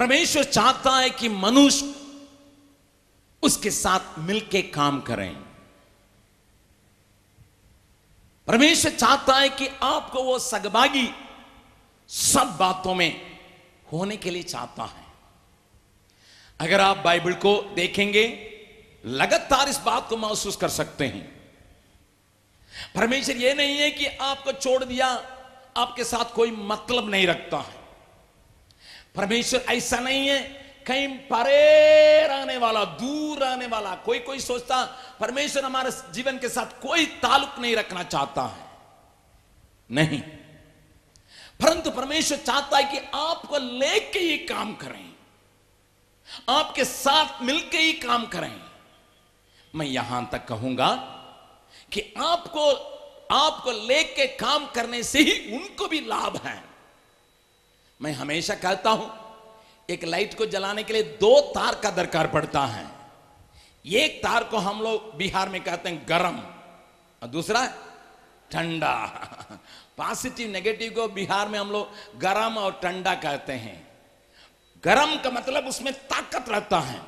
परमेश्वर चाहता है कि मनुष्य उसके साथ मिलके काम करें। परमेश्वर चाहता है कि आपको वो सगभागी सब बातों में होने के लिए चाहता है। अगर आप बाइबल को देखेंगे, लगातार इस बात को महसूस कर सकते हैं। परमेश्वर यह नहीं है कि आपको छोड़ दिया, आपके साथ कोई मतलब नहीं रखता है। परमेश्वर ऐसा नहीं है। कहीं परे रहने वाला, दूर रहने वाला कोई कोई सोचता, परमेश्वर हमारे जीवन के साथ कोई ताल्लुक नहीं रखना चाहता है। नहीं। परंतु परमेश्वर चाहता है कि आपको लेके ही काम करें। आपके साथ मिलके ही काम करें। मैं यहाँ तक कहूँगा कि आपको आपको लेके काम करने से ही उनको भी लाभ है। मैं हमेशा कहता हूँ, एक लाइट को जलाने के लिए दो तार का दरकार पड़ता है। एक तार को हम लोग बिहार में कहते हैं गरम, और दूसरा ठंडा। पॉजिटिव नेगेटिव को बिहार में हम लोग गरम और ठंडा कहते हैं। गरम का मतलब उसमें ताकत रहता है,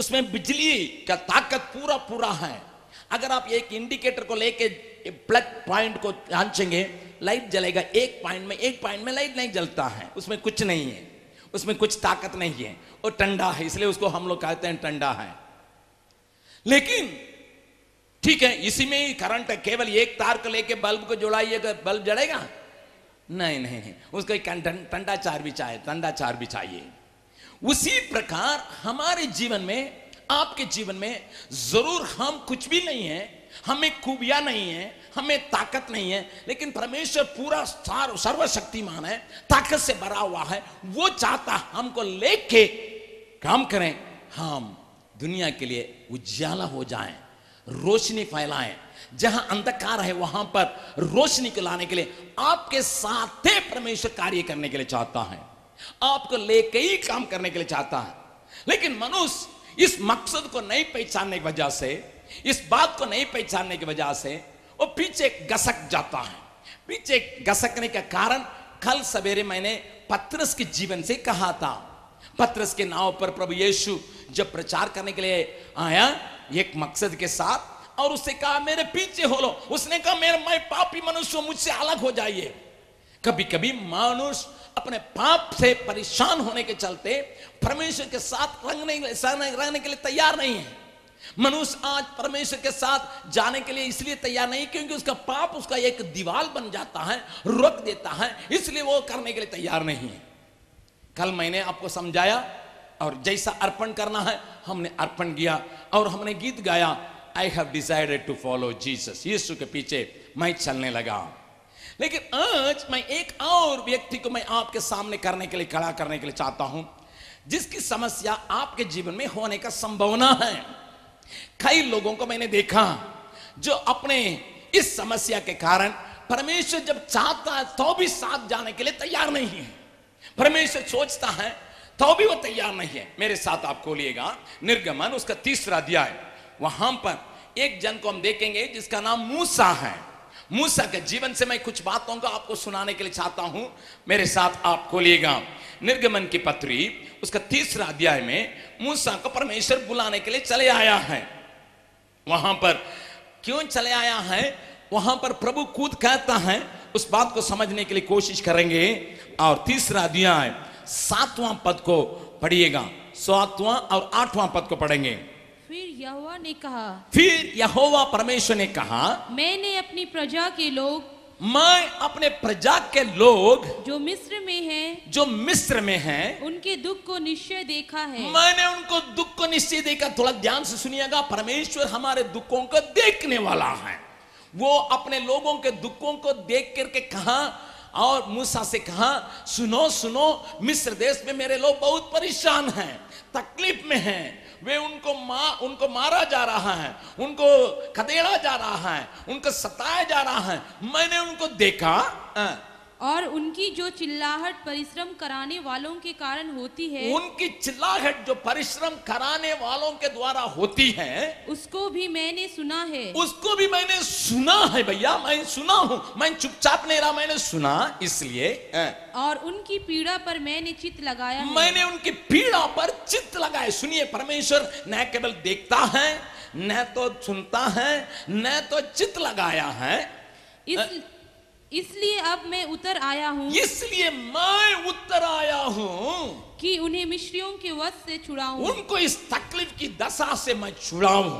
उसमें बिजली का ताकत पूरा पूरा है। अगर आप एक इंडिकेटर को लेके प्लग पॉइंट को जांचेंगे लाइट जलेगा, एक पॉइंट में, एक पॉइंट में लाइट नहीं जलता है। उसमें कुछ नहीं है। उसमें कुछ ताकत नहीं है वो ठंडा है, इसलिए उसको हम लोग कहते हैं ठंडा है। लेकिन, ठीक है, इसी में ही करंट है, केवल एक तार को लेके बल्ब को जुड़ाइएगा बल्ब जलेगा? नहीं नहीं नहीं, उसको एक ठंडा चार भी चाहिए ठंडा चार भी चाहिए। उसी प्रकार हमारे जीवन में, आपके जीवन में ज़रूर हम कुछ भी नहीं है, हमें खूबियाँ नहीं है हमें ताकत नहीं है, लेकिन परमेश्वर पूरा सर्वशक्तिमान है, ताकत से भरा हुआ है, वो चाहता हमको लेके काम करें। हम दुनिया के लिए उज्याला हो जाएँ, रोशनी फैलाएँ। जहाँ अंधकार है, वहाँ पर रोशनी को लाने के लिए आपके साथ परमेश्वर कार्य करने के लिए चाहता है। आपको लेके ही काम करने के लिए चाहता है। लेकिन मनुष्य इस मकसद को नहीं पहचानने की वजह से, इस बात को नहीं पहचानने की वजह से वो पीछे गसक जाता है। पीछे गसकने का कारण, कल सवेरे मैंने पत्रस के जीवन से कहा था। पत्रस के नाव पर प्रभु यीशु जब प्रचार करने के लिए आया, एक मकसद के साथ, और उससे कहा, मेरे पीछे हो लो। उसने कहा, मेरे, मैं पापी मनुष्य मुझसे अलग हो जाइए। कभी कभी मनुष्य अपने पाप से परेशान होने के चलते परमेश्वर के साथ रंगने रहने के लिए तैयार नहीं है। मनुष्य आज परमेश्वर के साथ जाने के लिए इसलिए तैयार नहीं, क्योंकि उसका पाप, उसका एक दीवार बन जाता है, रोक देता है, इसलिए वो करने के लिए तैयार नहीं है। कल मैंने आपको समझाया, और जैसा अर्पण करना है, हमने अर्पण किया, और हमने गीत गाया I have decided to follow Jesus यीशु के पीछे मैं चलने लगा। लेकिन आज मैं एक और व्यक्ति को मैं आपके सामने करने के लिए, खड़ा करने के लिए चाहता हूँ, जिसकी समस्या आपके जीवन में होने का संभावना है। कई लोगों को मैंने देखा जो अपने इस समस्या के कारण परमेश्वर जब चाहता है तो भी साथ जाने के लिए तैयार नहीं है। परमेश्वर सोचता है तो भी वो तैयार नहीं है। मेरे साथ आप खोलिएगा, निर्गमन, उसका तीसरा अध्याय। वहाँ पर एक जन को हम देखेंगे जिसका नाम मूसा है। मूसा के जीवन से मैं कुछ बातों को आपको सुनाने के लिए चाहता हूँ। मेरे साथ आप खोलिएगा, निर्गमन की पत्री, उसका तीसरा अध्याय में मूसा को परमेश्वर बुलाने के लिए चले आया है। वहाँ पर क्यों चले आया है? वहाँ पर प्रभु कूद कहता है उस बात को समझने के लिए कोशिश करेंगे। और तीसरा अध्याय सातवां पद को पढ़िएगा। सातवां और आठवां पद को पढ़ेंगे। फिर यहोवा ने कहा फिर यहोवा परमेश्वर ने कहा मैंने अपनी प्रजा के लोग मैं अपने प्रजा के लोग जो मिस्र में हैं जो मिस्र में हैं उनके दुख को निश्चय देखा है। मैंने उनको दुख को निश्चय देखा। थोड़ा ध्यान से सुनिएगा परमेश्वर हमारे दुखों को देखने वाला है। वो अपने लोगों के दुखों को देख करके कहा और मूसा से कहा सुनो सुनो मिस्र देश में मेरे लोग बहुत परेशान हैं तकलीफ़ में हैं। वे उनको मा, उनको मारा जा रहा है, उनको खदेड़ा जा रहा है, उनको सताया जा रहा है। मैंने उनको देखा और उनकी जो चिल्लाहट परिश्रम कराने वालों के कारण होती है उनकी चिल्लाहट जो परिश्रम कराने वालों के द्वारा होती है उसको भी मैंने सुना है। उसको भी मैंने सुना है भैया मैं सुना हूँ मैं चुपचाप नहीं रहा मैंने सुना इसलिए और उनकी पीड़ा पर मैंने चित लगाया मैंने उनकी पीड़ा पर चित्त लगाए सुनिए परमेश्वर न केवल देखता है न तो सुनता है न तो चित्त लगाया है। इस इसलिए अब मैं उतर आया हूँ इसलिए मैं उत्तर आया हूँ। कि उन्हें मिश्रियों के वश से छुड़ाऊं। उनको इस तकलीफ़ की दशा से मैं छुड़ाऊं।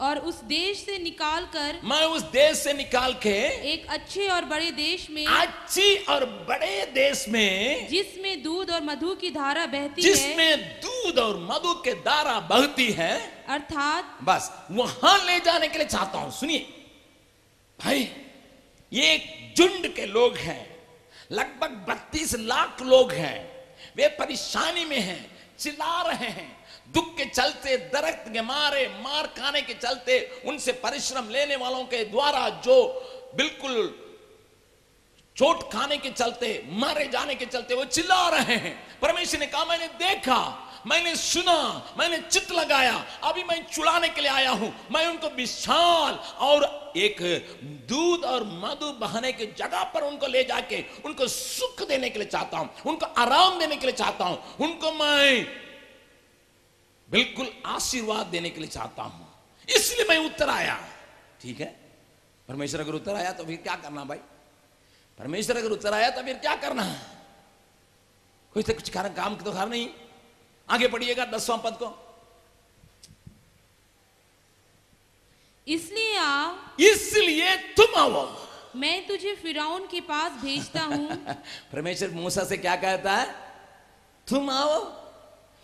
और उस देश से निकाल कर मैं उस देश से निकाल के एक अच्छे और बड़े देश में अच्छी और बड़े देश में जिसमें दूध और मधु की धारा बहती जिस है जिसमें दूध और मधु के धारा बहती है अर्थात बस वहाँ ले जाने के लिए चाहता हूँ। सुनिए भाई ये एक झुंड के लोग हैं। लगभग बत्तीस लाख लोग हैं। वे परेशानी में हैं, चिल्ला रहे हैं। दुख के चलते, दरख्त के मारे, मार खाने के चलते उनसे परिश्रम लेने वालों के द्वारा जो बिल्कुल चोट खाने के चलते, मारे जाने के चलते वो चिल्ला रहे हैं। परमेश्वर ने कहा, मैंने देखा मैंने सुना, मैंने चित लगाया, अभी मैं चुड़ाने के लिए आया हूँ। मैं उनको विशाल और एक दूध और मधु बहाने की जगह पर उनको ले जाके उनको सुख देने के लिए चाहता हूँ, उनको आराम देने के लिए चाहता हूँ, उनको मैं बिल्कुल आशीर्वाद देने के लिए चाहता हूँ। इसलिए मैं उत्तर आया। ठीक है? परमेश्वर अगर उत्तर आया तो फिर क्या करना भाई? परमेश्वर अगर उत्तर आया तो फिर क्या करना? कोई तो कुछ कारण, काम तो कर नहीं। आगे पढ़िएगा दसवां पद को। इसलिए आ इसलिए तुम आओ। मैं तुझे फिरौन के पास भेजता हूँ। परमेश्वर मूसा से क्या कहता है? तुम आओ।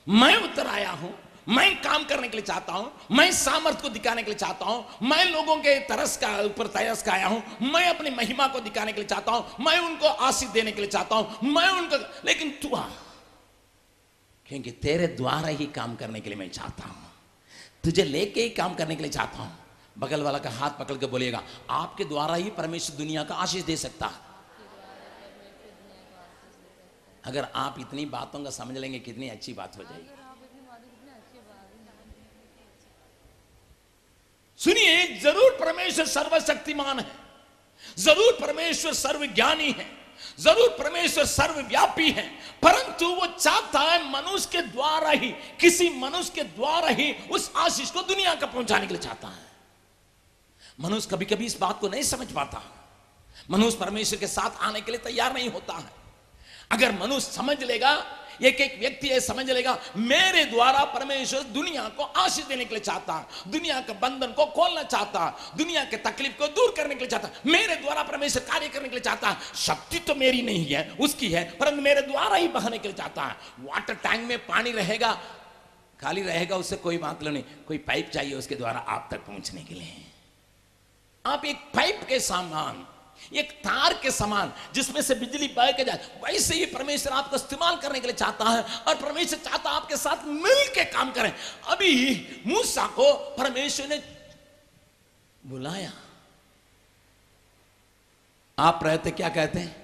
मैं उत्तर आया हूँ। मैं काम करने के लिए चाहता हूँ। मैं सामर्थ को दिखाने के लिए चाहता हूँ। मैं लोगों के तरस का ऊपर तरस का आया हूँ। मैं अपनी महिमा को दिखाने के लिए चाहता हूँ। मैं उनको आशीष देने के लिए चाहता हूँ। मैं उनको लेकिन तू आ। क्योंकि तेरे द्वारा ही काम करने के लिए मैं चाहता हूँ। तुझे लेके ही काम करने के लिए चाहता हूँ। बगल वाला का हाथ पकड़ के बोलेगा आपके द्वारा ही परमेश्वर दुनिया का आशीष दे सकता। है अगर आप इतनी बातों का समझ लेंगे, कितनी अच्छी बात हो जाएगी। सुनिए, ज़रूर परमेश्वर सर्वशक्तिमान है। ज़रूर परमेश्वर सर्वज्ञानी है। ज़रूर परमेश्वर सर्वव्यापी है, परंतु वो चाहता है मनुष्य के द्वारा ही, किसी मनुष्य के द्वारा ही उस आशीष को दुनिया का पहुँचाने के लिए चाहता है। मनुष्य कभी कभी इस बात को नहीं समझ पाता। मनुष्य परमेश्वर के साथ आने के लिए तैयार नहीं होता है। अगर मनुष्य समझ लेगा एक एक व्यक्ति ये समझ लेगा, मेरे द्वारा परमेश्वर दुनिया को आशीष देने के लिए चाहता है, दुनिया के बंधन को खोलना चाहता है, दुनिया के तकलीफ़ को दूर करने के लिए चाहता है, मेरे द्वारा परमेश्वर कार्य करने के लिए चाहता है, शक्ति तो मेरी नहीं है, उसकी है, परंतु मेरे द्वारा ही बहाने के लिए चाहता वाटर टैंक में पानी रहेगा, खाली रहेगा, उससे कोई मतलब नहीं, कोई पाइप चाहिए उसके द्वारा आप तक पहुँचने के लिए। आप एक पाइप के सामान एक तार के समान, जिसमें से बिजली बह के जाए, वैसे ही परमेश्वर आपको इस्तेमाल करने के लिए चाहता है और परमेश्वर चाहता है आपके साथ मिल के काम करें। अभी मूसा को परमेश्वर ने बुलाया। आप रहते क्या कहते हैं?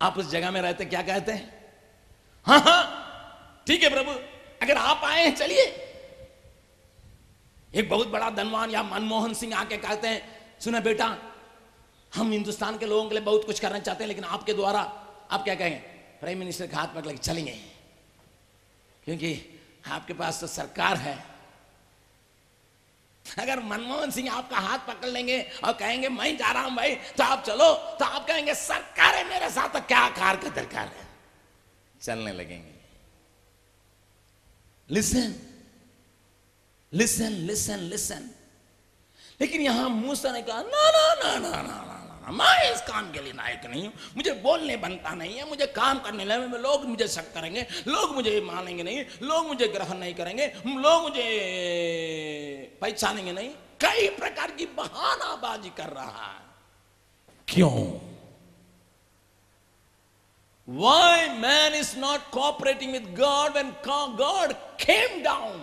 आप उस जगह में रहते क्या कहते हैं? हाँ हाँ ठीक है प्रभु, अगर आप आए हैं, चलिए। एक बहुत बड़ा धनवान या मनमोहन सिंह आके कहते हैं, सुना बेटा हम हिंदुस्तान के लोगों के लिए बहुत कुछ करना चाहते हैं, लेकिन आपके द्वारा आप क्या कहेंगे प्राइम मिनिस्टर के हाथ पकड़ के चलेंगे। क्योंकि आपके पास तो सरकार है। अगर मनमोहन सिंह आपका हाथ पकड़ लेंगे और कहेंगे, मैं जा रहा हूँ भाई तो आप चलो। तो आप कहेंगे, सरकार है मेरे साथ तो क्या कार का दरकार है? चलने लगेंगे। लिसन लिसन लिसन लिसन लेकिन यहाँ मूसा ने कहा ना ना ना ना ना ना मैं इस काम के लिए नायक नहीं हूँ। मुझे बोलने बनता नहीं है, मुझे काम करने लगे लोग मुझे शक करेंगे, लोग मुझे मानेंगे नहीं, लोग मुझे ग्रहण नहीं करेंगे, लोग मुझे पहचानेंगे नहीं। कई प्रकार की बहानाबाजी कर रहा है। क्यों? Why man is not cooperating with God when God came down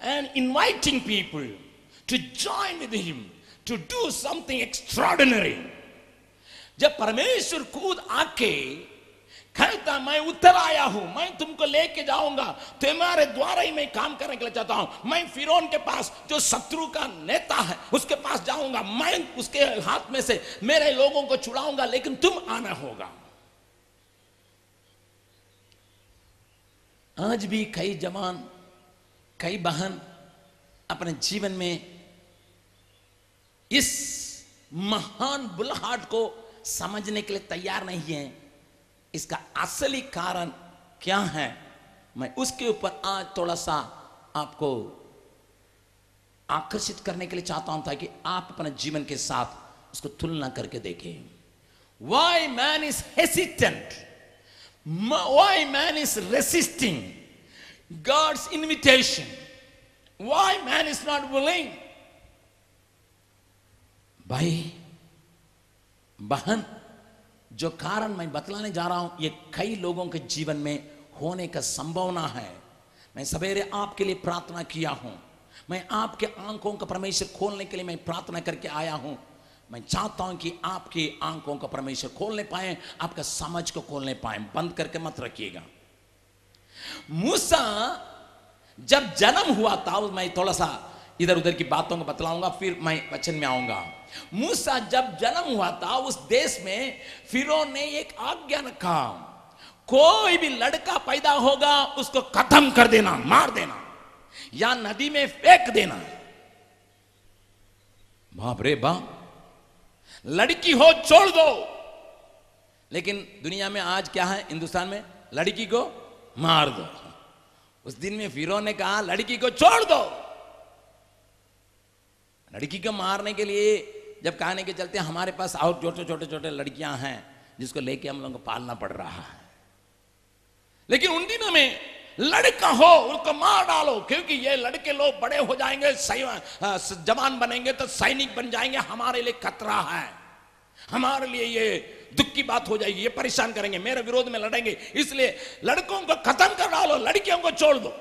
and inviting people to join with him? To do something extraordinary. जब परमेश्वर कूद आके, कहता, मैं उतर आया हूँ, मैं तुमको लेके जाऊँगा, तुम्हारे द्वारा ही मैं काम करने के लिए चाहता हूँ। मैं फिरौन के पास, जो शत्रु का नेता है, उसके पास जाऊँगा। मैं उसके हाथ में से, मेरे लोगों को छुड़ाऊँगा, लेकिन तुम आना होगा। आज भी कई जवान, कई बहन अपने जीवन में इस महान बुलहाट को समझने के लिए तैयार नहीं है। इसका असली कारण क्या है? मैं उसके ऊपर आज थोड़ा सा आपको आकर्षित करने के लिए चाहता हूँ ताकि आप अपने जीवन के साथ उसको तुलना करके देखें। Why man is hesitant why man is resisting God's invitation why man is not willing भाई, बहन, जो कारण मैं बतलाने जा रहा हूँ, ये कई लोगों के जीवन में होने का संभावना है। मैं सवेरे आपके लिए प्रार्थना किया हूँ। मैं आपके आँखों का परमेश्वर खोलने के लिए मैं प्रार्थना करके आया हूँ। मैं चाहता हूँ कि आपकी आँखों का परमेश्वर खोलने पाए, आपका समझ को खोलने पाए। बंद करके मत रखिएगा। मूसा, जब जन्म हुआ था, मैं थोड़ा सा इधर उधर की बातों को बतलाऊँगा, फिर मैं वचन में आऊँगा। मूसा जब जन्म हुआ था, उस देश में फिरो ने एक आज्ञा रखा, कोई भी लड़का पैदा होगा, उसको खत्म कर देना, मार देना, या नदी में फेंक देना। बाप रे बाप, लड़की हो छोड़ दो। लेकिन दुनिया में आज क्या है, हिंदुस्तान में लड़की को मार दो। उस दिन में फिरो ने कहा, लड़की को छोड़ दो। लड़की को मारने के लिए जब कहने के चलते हमारे पास और छोटे छोटे छोटे लड़कियाँ हैं, जिसको लेके हम लोगों को पालना पड़ रहा है। लेकिन उन दिनों में लड़का हो उसको मार डालो, क्योंकि ये लड़के लोग बड़े हो जाएँगे जवान बनेंगे तो सैनिक बन जाएँगे, हमारे लिए खतरा है। हमारे लिए ये दुख की बात हो जाएगी, ये परेशान करेंगे, मेरे विरोध में लड़ेंगे। इसलिए लड़कों को खत्म कर डालो, लड़कियों को छोड़ दो।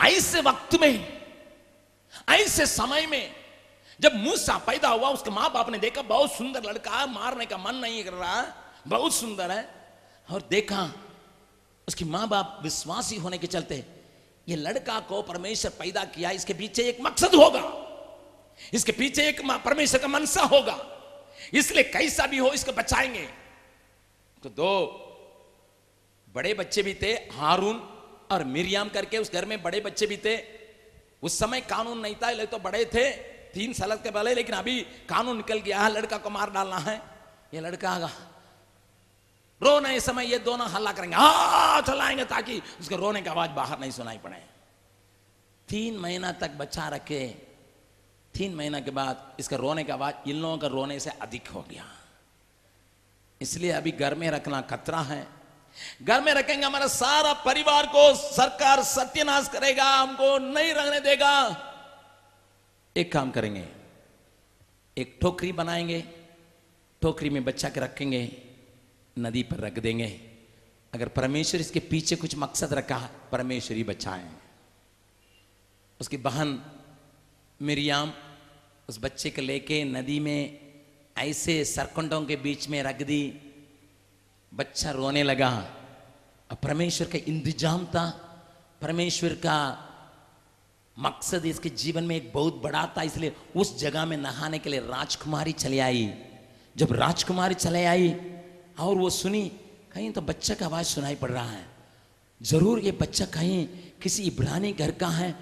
ऐसे वक्त में ऐसे समय में, जब मूसा पैदा हुआ, उसके माँ बाप ने देखा, बहुत सुंदर लड़का मारने का मन नहीं कर रहा बहुत सुंदर है, और देखा, उसकी माँ बाप विश्वासी होने के चलते, ये लड़का को परमेश्वर पैदा किया, इसके पीछे एक मकसद होगा, इसके पीछे एक परमेश्वर का मनसा होगा, इसलिए कैसा भी हो, इसको बचाएँगे। तो दो बड़े बच्चे भी थे, हारून और मिरियाम करके, उस घर में बड़े बच्चे भी थे उस समय कानून नहीं था तो बड़े थे, तीन साल के पहले, लेकिन अभी कानून निकल गया है, लड़का को मार डालना है। ये लड़का आगा। रोने इस समय, ये दोनों हल्ला करेंगे। हा चलाएँगे ताकि उसके रोने की आवाज़ बाहर नहीं सुनाई पड़े। तीन महीना तक बच्चा रखे। तीन महीना के बाद इसका रोने की आवाज़, इन लोगों का रोने से अधिक हो गया। इसलिए अभी घर में रखना खतरा है। घर में रखेंगे हमारा सारा परिवार को, सरकार सत्यानाश करेगा, हमको नहीं रहने देगा। एक काम करेंगे, एक टोकरी बनाएँगे टोकरी में बच्चा के रखेंगे, नदी पर रख देंगे। अगर परमेश्वर इसके पीछे कुछ मकसद रखा, परमेश्वर ही बचाए। उसकी बहन मिरियाम उस बच्चे को लेके नदी में ऐसे सरकंडों के बीच में रख दी बच्चा रोने लगा। और परमेश्वर का इंतज़ाम था। परमेश्वर का मकसद इसके जीवन में एक बहुत बड़ा था, इसलिए उस जगह में नहाने के लिए राजकुमारी चले आई। जब राजकुमारी चले आई और वो सुनी, कहीं तो बच्चा का आवाज़ सुनाई पड़ रहा है। ज़रूर ये बच्चा कहीं किसी इब्रानी घर का है,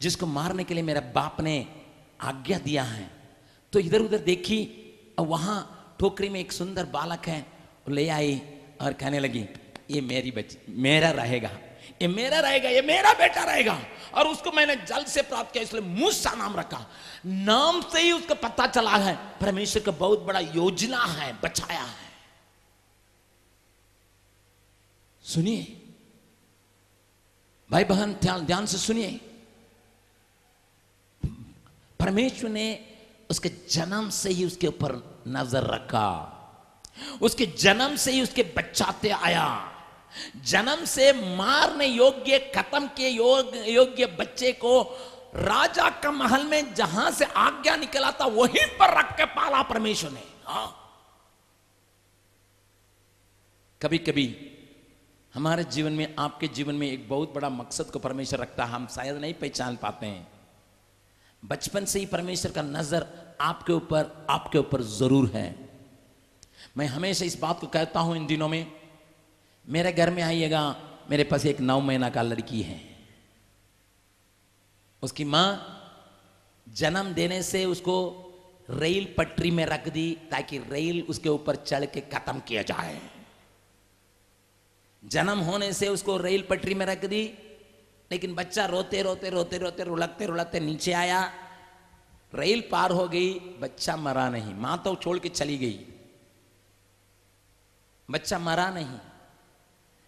जिसको मारने के लिए मेरा बाप ने आज्ञा दिया है। तो इधर उधर देखी, और वहाँ टोकरी में एक सुंदर बालक है ले आई और कहने लगी, ये मेरी बच्ची मेरा रहेगा, ये मेरा रहेगा, ये मेरा बेटा रहेगा। और उसको मैंने जल से प्राप्त किया, इसलिए मूसा नाम रखा। नाम से ही उसका पता चला है, परमेश्वर का बहुत बड़ा योजना है, बचाया है। सुनिए, भाई बहन, ध्यान ध्यान से सुनिए। परमेश्वर ने उसके जन्म से ही उसके ऊपर नज़र रखा। उसके जन्म से ही उसके बच्चाते आया। जन्म से मारने योग्य, खत्म के योग, योग्य बच्चे को राजा का महल में जहाँ से आज्ञा निकला था, वहीं पर रख के पाला परमेश्वर ने। हाँ। कभी कभी हमारे जीवन में, आपके जीवन में एक बहुत बड़ा मकसद को परमेश्वर रखता है, हम शायद नहीं पहचान पाते हैं। बचपन से ही परमेश्वर का नज़र आपके ऊपर आपके ऊपर ज़रूर है। मैं हमेशा इस बात को कहता हूँ इन दिनों में, मेरे घर में आइएगा, मेरे पास एक नौ महीना का लड़की है। उसकी माँ जन्म देने से उसको रेल पटरी में रख दी ताकि रेल उसके ऊपर चढ़ के खत्म किया जाए। जन्म होने से उसको रेल पटरी में रख दी, लेकिन बच्चा रोते रोते रोते रोते, रुलकते रुलकते नीचे आया, रेल पार हो गई, बच्चा मरा नहीं, माँ तो छोड़ के चली गई। बच्चा मरा नहीं।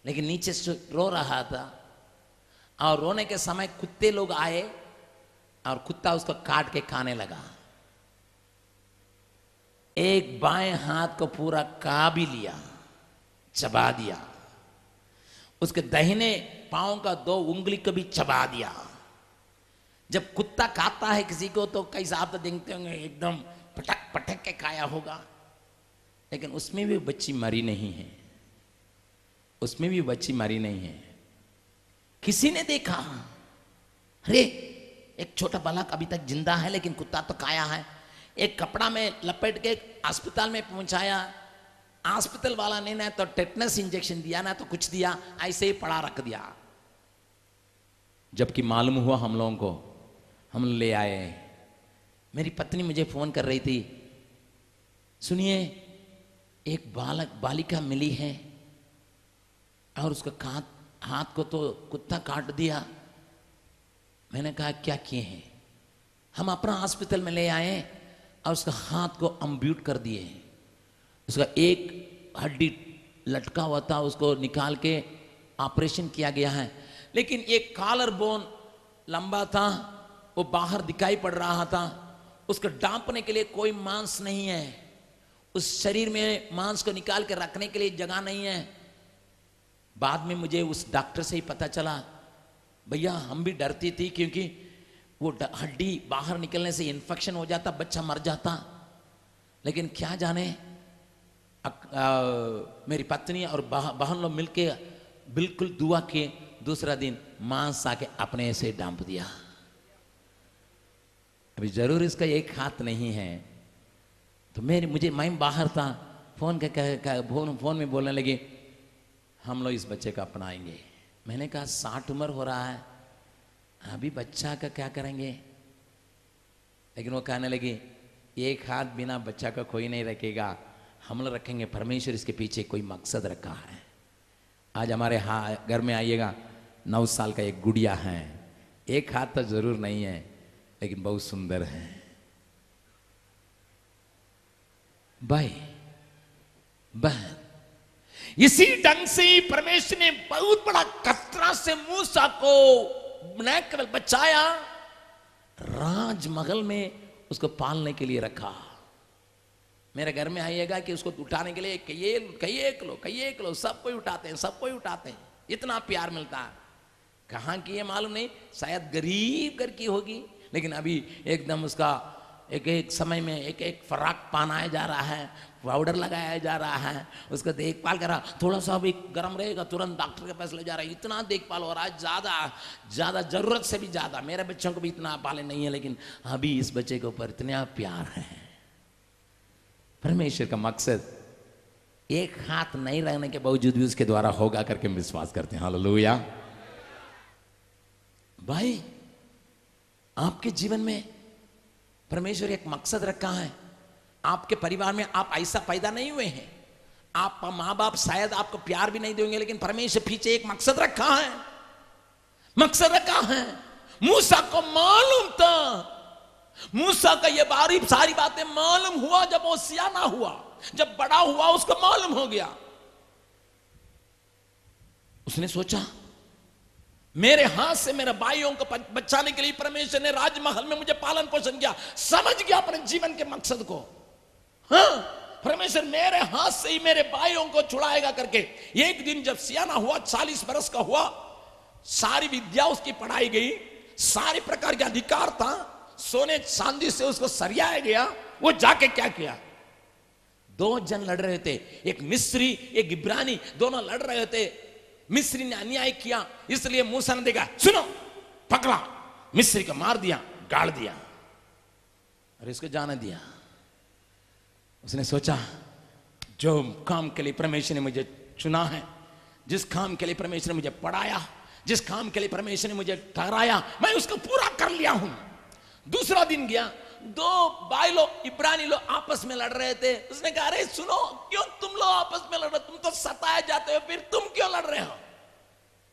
लेकिन नीचे रो रहा था। और रोने के समय कुत्ते लोग आए और कुत्ता उसको काट के खाने लगा। एक बाएँ हाथ को पूरा का भी लिया, चबा दिया। उसके दहिने पाँव का दो उंगली को भी चबा दिया। जब कुत्ता खाता है किसी को तो कई साहब तो देखते होंगे, एकदम पटक पटक के खाया होगा। लेकिन उसमें भी बच्ची मरी नहीं है। उसमें भी बच्ची मरी नहीं है। किसी ने देखा, अरे, एक छोटा बालक अभी तक ज़िंदा है, लेकिन कुत्ता तो काया है। एक कपड़ा में लपेट के अस्पताल में पहुँचाया। अस्पताल वाला ने ना तो टेटनस इंजेक्शन दिया, ना तो कुछ दिया, ऐसे ही पड़ा रख दिया। जबकि मालूम हुआ हम लोगों को, हम ले आए। मेरी पत्नी मुझे फ़ोन कर रही थी, सुनिए एक बालक, बालिका मिली है और उसका हाथ हाथ को तो कुत्ता काट दिया। मैंने कहा, क्या किए हैं? हम अपना हॉस्पिटल में ले आए और उसका हाथ को अम्ब्यूट कर दिए हैं। उसका एक हड्डी लटका हुआ था, उसको निकाल के ऑपरेशन किया गया है। लेकिन एक कॉलर बोन लंबा था, वो बाहर दिखाई पड़ रहा था। उसको डांपने के लिए कोई मांस नहीं है। उस शरीर में मांस को निकाल के रखने के लिए जगह नहीं है। बाद में मुझे उस डॉक्टर से ही पता चला भैया हम भी डरती थी क्योंकि वो हड्डी बाहर निकलने से इन्फेक्शन हो जाता बच्चा मर जाता। लेकिन क्या जाने अक, आ, मेरी पत्नी और बहन लोग मिलके बिल्कुल दुआ किए। दूसरा दिन मांस आके अपने से डांप दिया। अभी ज़रूर इसका एक हाथ नहीं है। तो मेरे, मुझे मैं बाहर था। फ़ोन के फ़ोन फ़ोन में बोलने लगे, हम लोग इस बच्चे को अपनाएँगे। मैंने कहा, साठ उम्र हो रहा है। अभी बच्चा का क्या करेंगे? लेकिन वो कहने लगी, एक हाथ बिना बच्चा का कोई नहीं रखेगा। हम लोग रखेंगे परमेश्वर, इसके पीछे कोई मकसद रखा है। आज हमारे हा, घर में आइएगा, नौ साल का एक गुड़िया है। एक हाथ तो ज़रूर नहीं है, लेकिन बहुत सुंदर है। भाई बहन इसी ढंग से परमेश्वर ने बहुत बड़ा खतरा से मूसा को न केवल बचाया, राजमहल में उसको पालने के लिए रखा। मेरे घर में आइएगा कि उसको उठाने के लिए कई कई एक लो कई एक लो सब कोई उठाते हैं, सब कोई उठाते हैं, इतना प्यार मिलता है। कहाँ की है मालूम नहीं, शायद गरीब घर की होगी, लेकिन अभी एकदम उसका एक एक समय में एक एक फराक पहनाया जा रहा है, पाउडर लगाया जा रहा है, उसका देखभाल करा थोड़ा सा भी गर्म रहेगा, तुरंत डॉक्टर के पास ले जा रहा है, इतना देखभाल हो रहा है, ज़्यादा ज़्यादा ज़रूरत से भी ज़्यादा, मेरे बच्चों को भी इतना पाले नहीं है, लेकिन अभी इस बच्चे के ऊपर इतना प्यार है। परमेश्वर का मकसद, एक हाथ नहीं रहने के बावजूद भी उसके द्वारा होगा करके विश्वास करते हैं। हालेलुया। भाई, आपके जीवन में परमेश्वर एक मकसद रखा है। आपके परिवार में आप ऐसा पैदा नहीं हुए हैं। आप माँ बाप शायद आपको प्यार भी नहीं देंगे, लेकिन परमेश्वर पीछे एक मकसद रखा है। मकसद रखा है। मूसा को मालूम था। मूसा का ये बारी, सारी बातें मालूम हुआ जब वो सियाना हुआ। जब बड़ा हुआ, उसको मालूम हो गया। उसने सोचा मेरे हाथ से मेरे भाइयों को बचाने के लिए परमेश्वर ने राजमहल में मुझे पालन पोषण किया। समझ गया अपने जीवन के मकसद को? हाँ परमेश्वर मेरे हाथ से ही मेरे भाइयों को छुड़ाएगा करके। एक दिन जब सियाना हुआ, चालीस बरस का हुआ, सारी विद्या उसकी पढ़ाई गई, सारे प्रकार के अधिकार था, सोने चांदी से उसको सरियाया गया, वो जाके क्या किया? दो जन लड़ रहे थे, एक मिस्री, एक इब्रानी, दोनों लड़ रहे थे। मिस्री ने अन्याय किया, इसलिए मूसा ने देखा, सुनो, पकड़ा। मिस्री को मार दिया, गाड़ दिया, और इसको जाने दिया। उसने सोचा, जो काम के लिए परमेश्वर ने मुझे चुना है, जिस काम के लिए परमेश्वर ने मुझे पढ़ाया, जिस काम के लिए परमेश्वर ने मुझे ठहराया, मैं उसको पूरा कर लिया हूँ। दूसरा दिन गया दो भाई लोग इब्रानी लोग आपस में लड़ रहे थे। उसने कहा, अरे, सुनो, क्यों तुम लोग आपस में लड़ रहे तुम तो सताए जाते हो, फिर तुम क्यों लड़ रहे हो?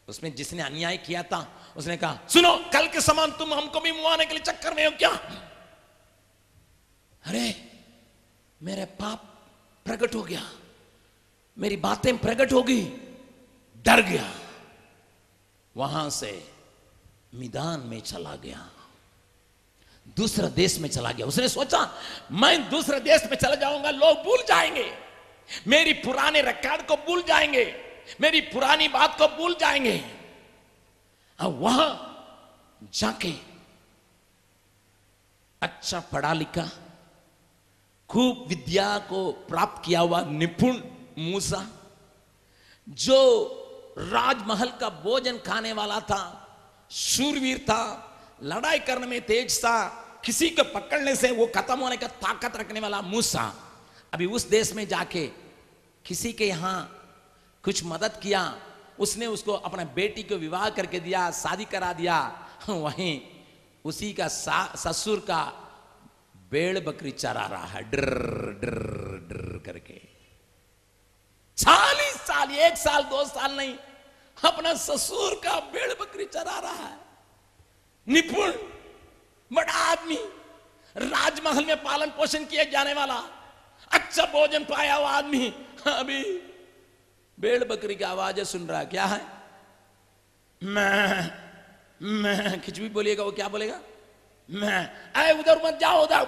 उसमें जिसने अन्याय किया था, उसने कहा, सुनो, कल के समान तुम हमको भी मुआने के लिए चक्कर में हो क्या? अरे, मेरे पाप प्रकट हो गया। मेरी बातें प्रकट होगी डर गया। वहाँ से मैदान में चला गया। दूसरा देश में चला गया। उसने सोचा, मैं दूसरे देश में चला जाऊँगा, लोग भूल जाएँगे। मेरी पुराने रिकॉर्ड को भूल जाएँगे। मेरी पुरानी बात को भूल जाएँगे। वहाँ जाके अच्छा पढ़ा लिखा, खूब विद्या को प्राप्त किया हुआ निपुण मूसा, जो राजमहल का भोजन खाने वाला था, शूरवीर था लड़ाई करने में तेज था किसी को पकड़ने से वो खत्म होने का ताकत रखने वाला मूसा। अभी उस देश में जाके किसी के यहाँ कुछ मदद किया, उसने उसको अपने बेटी को विवाह करके दिया, शादी करा दिया, वहीं उसी का ससुर का बेड़ बकरी चरा रहा है, डर डर डर करके। चालीस साल, एक साल, दो साल नहीं, अपना ससुर का बेड़ बकरी चरा रहा है। निपुण, बड़ा आदमी, राजमहल में पालन पोषण किए जाने वाला अच्छा भोजन पाया हुआ आदमी हाँ, अभी बेड़ बकरी की आवाज़ सुन रहा क्या है? मैं मैं कुछ भी बोलिएगा, वो क्या बोलेगा? मैं, अरे उधर मत जाओ, उधर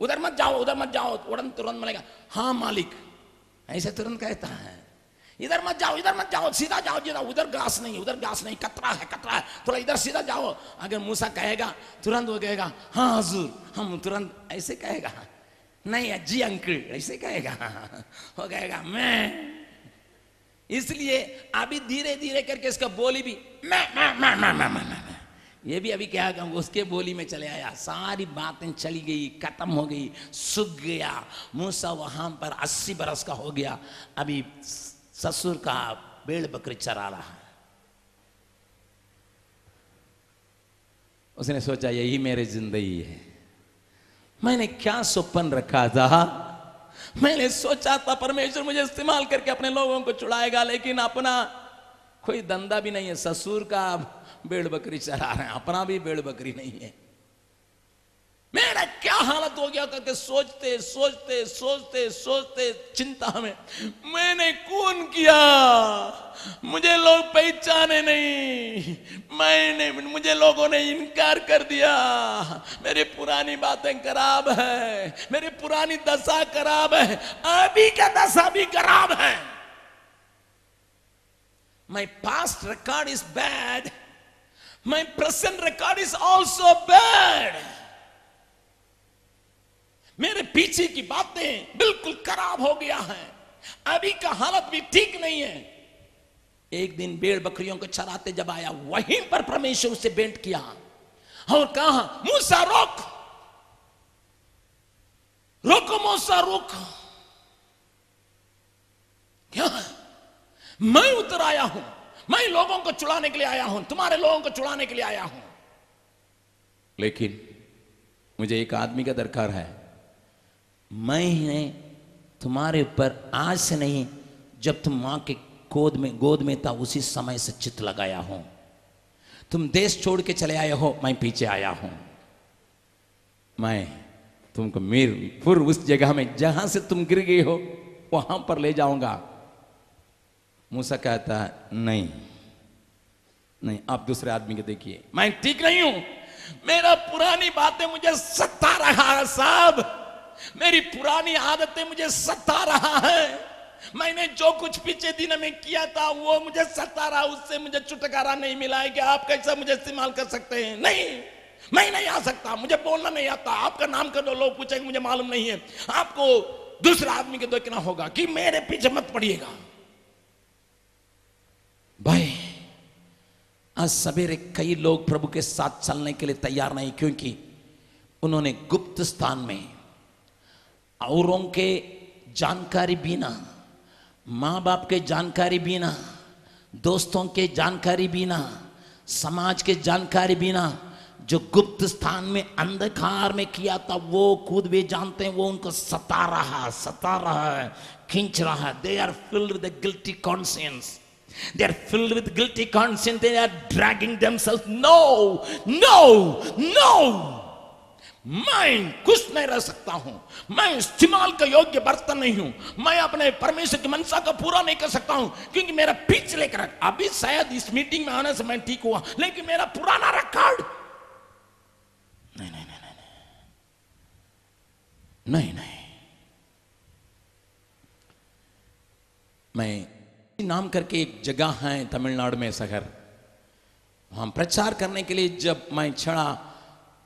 उधर मत जाओ, उधर मत जाओ तुरंत तुरंत बोलेगा हाँ मालिक, ऐसे तुरंत कहता है। इधर मत जाओ, इधर मत जाओ, सीधा जाओ जिधर उधर घास नहीं उधर घास नहीं, कतरा है कतरा है। थोड़ा इधर सीधा जाओ, अगर मूसा कहेगा, तुरंत वो कहेगा हाँ हजूर, हम तुरंत ऐसे कहेगा, नहीं जी अंकल, ऐसे कहेगा, वो कहेगा, मैं, इसलिए अभी धीरे धीरे करके इसका बोली भी, मैं मैं मैं मैं मैं मैं मैं, ये भी अभी क्या कहूँ उसके बोली में चले आया, सारी बातें चली गई, खत्म हो गई, सूख गया, मूसा वहाँ पर अस्सी बरस का हो गया, अभी ससुर का बेड़ बकरी चरा रहा है। उसने सोचा, यही मेरी ज़िंदगी है। मैंने क्या सुपन रखा था? मैंने सोचा था परमेश्वर मुझे इस्तेमाल करके अपने लोगों को चुड़ाएगा लेकिन अपना कोई धंधा भी नहीं है। ससुर का बेड़ बकरी चरा रहे हैं, अपना भी बेड़ बकरी नहीं है। मेरा क्या हालत हो गया करके सोचते सोचते सोचते सोचते, चिंता में। मैंने कौन किया। मुझे लोग पहचाने नहीं। मैंने, मुझे लोगों ने इनकार कर दिया। मेरी पुरानी बातें खराब है। मेरी पुरानी दशा खराब है। अभी का दशा भी खराब है। My past record is bad my present record is also bad. मेरे पीछे की बातें बिल्कुल खराब हो गया है। अभी का हालत भी ठीक नहीं है। एक दिन भेड़ बकरियों को चराते जब आया, वहीं पर परमेश्वर उसे बेंट किया। और कहा, मूसा, रोक। रोको मूसा, रोक। क्या? मैं उतर आया हूँ। मैं लोगों को चुड़ाने के लिए आया हूँ। तुम्हारे लोगों को चुड़ाने के लिए आया हूँ। लेकिन मुझे एक आदमी का दरकार है। मैंने तुम्हारे ऊपर आज से नहीं, जब तुम माँ के गोद में गोद में था, उसी समय से चित लगाया हूँ। तुम देश छोड़ के चले आए हो, मैं पीछे आया हूँ। मैं तुमको मीर फिर उस जगह में, जहाँ से तुम गिर गए हो, वहाँ पर ले जाऊँगा। मूसा कहता है नहीं नहीं, आप दूसरे आदमी को देखिए। मैं ठीक नहीं हूँ। मेरा पुरानी बातें मुझे सता रहा है, साहब। मेरी पुरानी आदतें मुझे सता रहा है। मैंने जो कुछ पीछे दिन में किया था, वो मुझे सता रहा, उससे मुझे छुटकारा नहीं मिला है कि आप कैसा मुझे इस्तेमाल कर सकते हैं। नहीं, मैं नहीं आ सकता, मुझे बोलना नहीं आता। आपका नाम कर दो लोग पूछेंगे, मुझे मालूम नहीं है। आपको दूसरा आदमी के देखना होगा कि मेरे पीछे मत पड़िएगा। भाई, आज सवेरे कई लोग प्रभु के साथ चलने के लिए तैयार नहीं, क्योंकि उन्होंने गुप्त स्थान में औरों के जानकारी बिना माँ बाप के जानकारी बिना दोस्तों के जानकारी बिना समाज के जानकारी बिना जो गुप्त स्थान में अंधकार में किया था वो खुद भी जानते हैं वो उनको सता रहा सता रहा है खींच रहा है they are filled with guilty conscience They are filled with guilty conscience. They are dragging themselves. No, no, no. मैं कुछ नहीं रह सकता हूँ। मैं इस्तेमाल का योग्य बर्तन नहीं हूँ। मैं अपने परमेश्वर की मनसा का पूरा नहीं कर सकता हूँ, क्योंकि मेरा पिछले कर अभी शायद इस मीटिंग में आने से मैं ठीक हुआ, लेकिन मेरा पुराना रिकॉर्ड नहीं नहीं नहीं नहीं नहीं। नहीं मैं नाम करके एक जगह है तमिलनाडु में शहर हम प्रचार करने के लिए जब मैं चढ़ा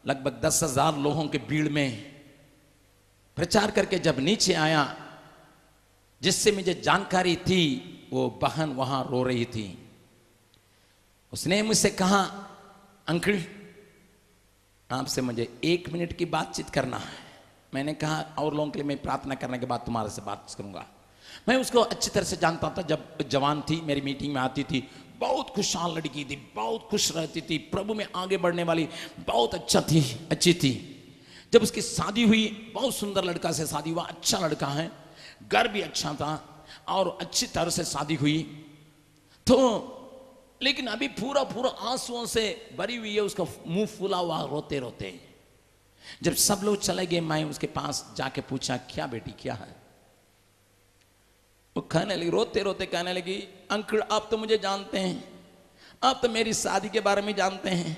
लगभग दस हज़ार लोगों के भीड़ में प्रचार करके जब नीचे आया, जिससे मुझे जानकारी थी, वो बहन वहाँ रो रही थी। उसने मुझसे कहा, अंकल आपसे मुझे एक मिनट की बातचीत करना है। मैंने कहा, और लोगों के लिए मैं प्रार्थना करने के बाद तुम्हारे से बात करूँगा। मैं उसको अच्छी तरह से जानता था, जब जवान थी, मेरी मीटिंग में आती थी बहुत खुशहाल लड़की थी, बहुत खुश रहती थी, प्रभु में आगे बढ़ने वाली बहुत अच्छा थी, अच्छी थी। जब उसकी शादी हुई, बहुत सुंदर लड़का से शादी हुआ अच्छा लड़का है, घर भी अच्छा था और अच्छी तरह से शादी हुई। तो लेकिन अभी पूरा पूरा आंसुओं से भरी हुई है, उसका मुँह फूला हुआ रोते रोते जब सब लोग चले गए, मैं उसके पास जाके पूछा, क्या बेटी, क्या है? वो कहने लगी रोते रोते कहने लगी अंकल आप तो मुझे जानते हैं। आप तो मेरी शादी के बारे में जानते हैं।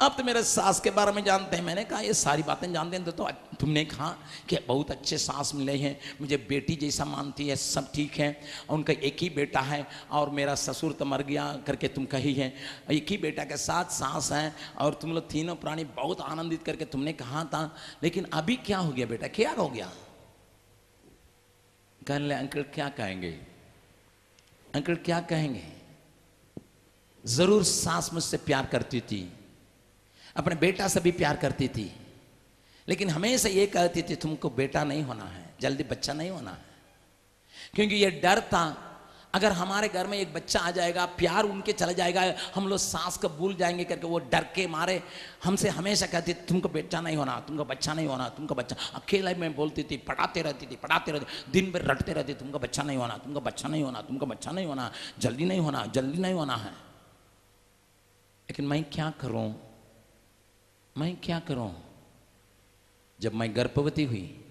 आप तो मेरे सास के बारे में जानते हैं। मैंने कहा ये सारी बातें जानते हैं तो, तो तुमने कहा कि बहुत अच्छे सास मिले हैं। मुझे बेटी जैसा मानती है सब ठीक है। उनका एक ही बेटा है और मेरा ससुर तो मर गया करके तुम कही है। एक ही बेटा के साथ सास है और तुम लोग तीनों प्राणी बहुत आनंदित करके तुमने कहा था। लेकिन अभी क्या हो गया बेटा? क्या हो गया? कहने लगे अंकल, क्या कहेंगे? अंकल, क्या कहेंगे? ज़रूर सास मुझसे प्यार करती थी। अपने बेटा से भी प्यार करती थी। लेकिन हमेशा ये कहती थी, तुमको बेटा नहीं होना है, जल्दी बच्चा नहीं होना है। क्योंकि ये डर था अगर हमारे घर में एक बच्चा आ जाएगा, प्यार उनके चला जाएगा, हम लोग सांस को भूल जाएँगे करके वो डर के मारे। हमसे हमेशा कहते, तुमको बच्चा नहीं होना, तुमको बच्चा नहीं होना, तुमको बच्चा अकेले में बोलती थी, पढ़ाते रहती थी, पढ़ाते रहती दिन भर रटते रहती, तुमको बच्चा नहीं होना, तुमको बच्चा नहीं होना, तुमको बच्चा नहीं होना, जल्दी नहीं होना, जल्दी नहीं होना है। लेकिन मैं क्या करूँ? मैं क्या करूँ? जब मैं गर्भवती हुई,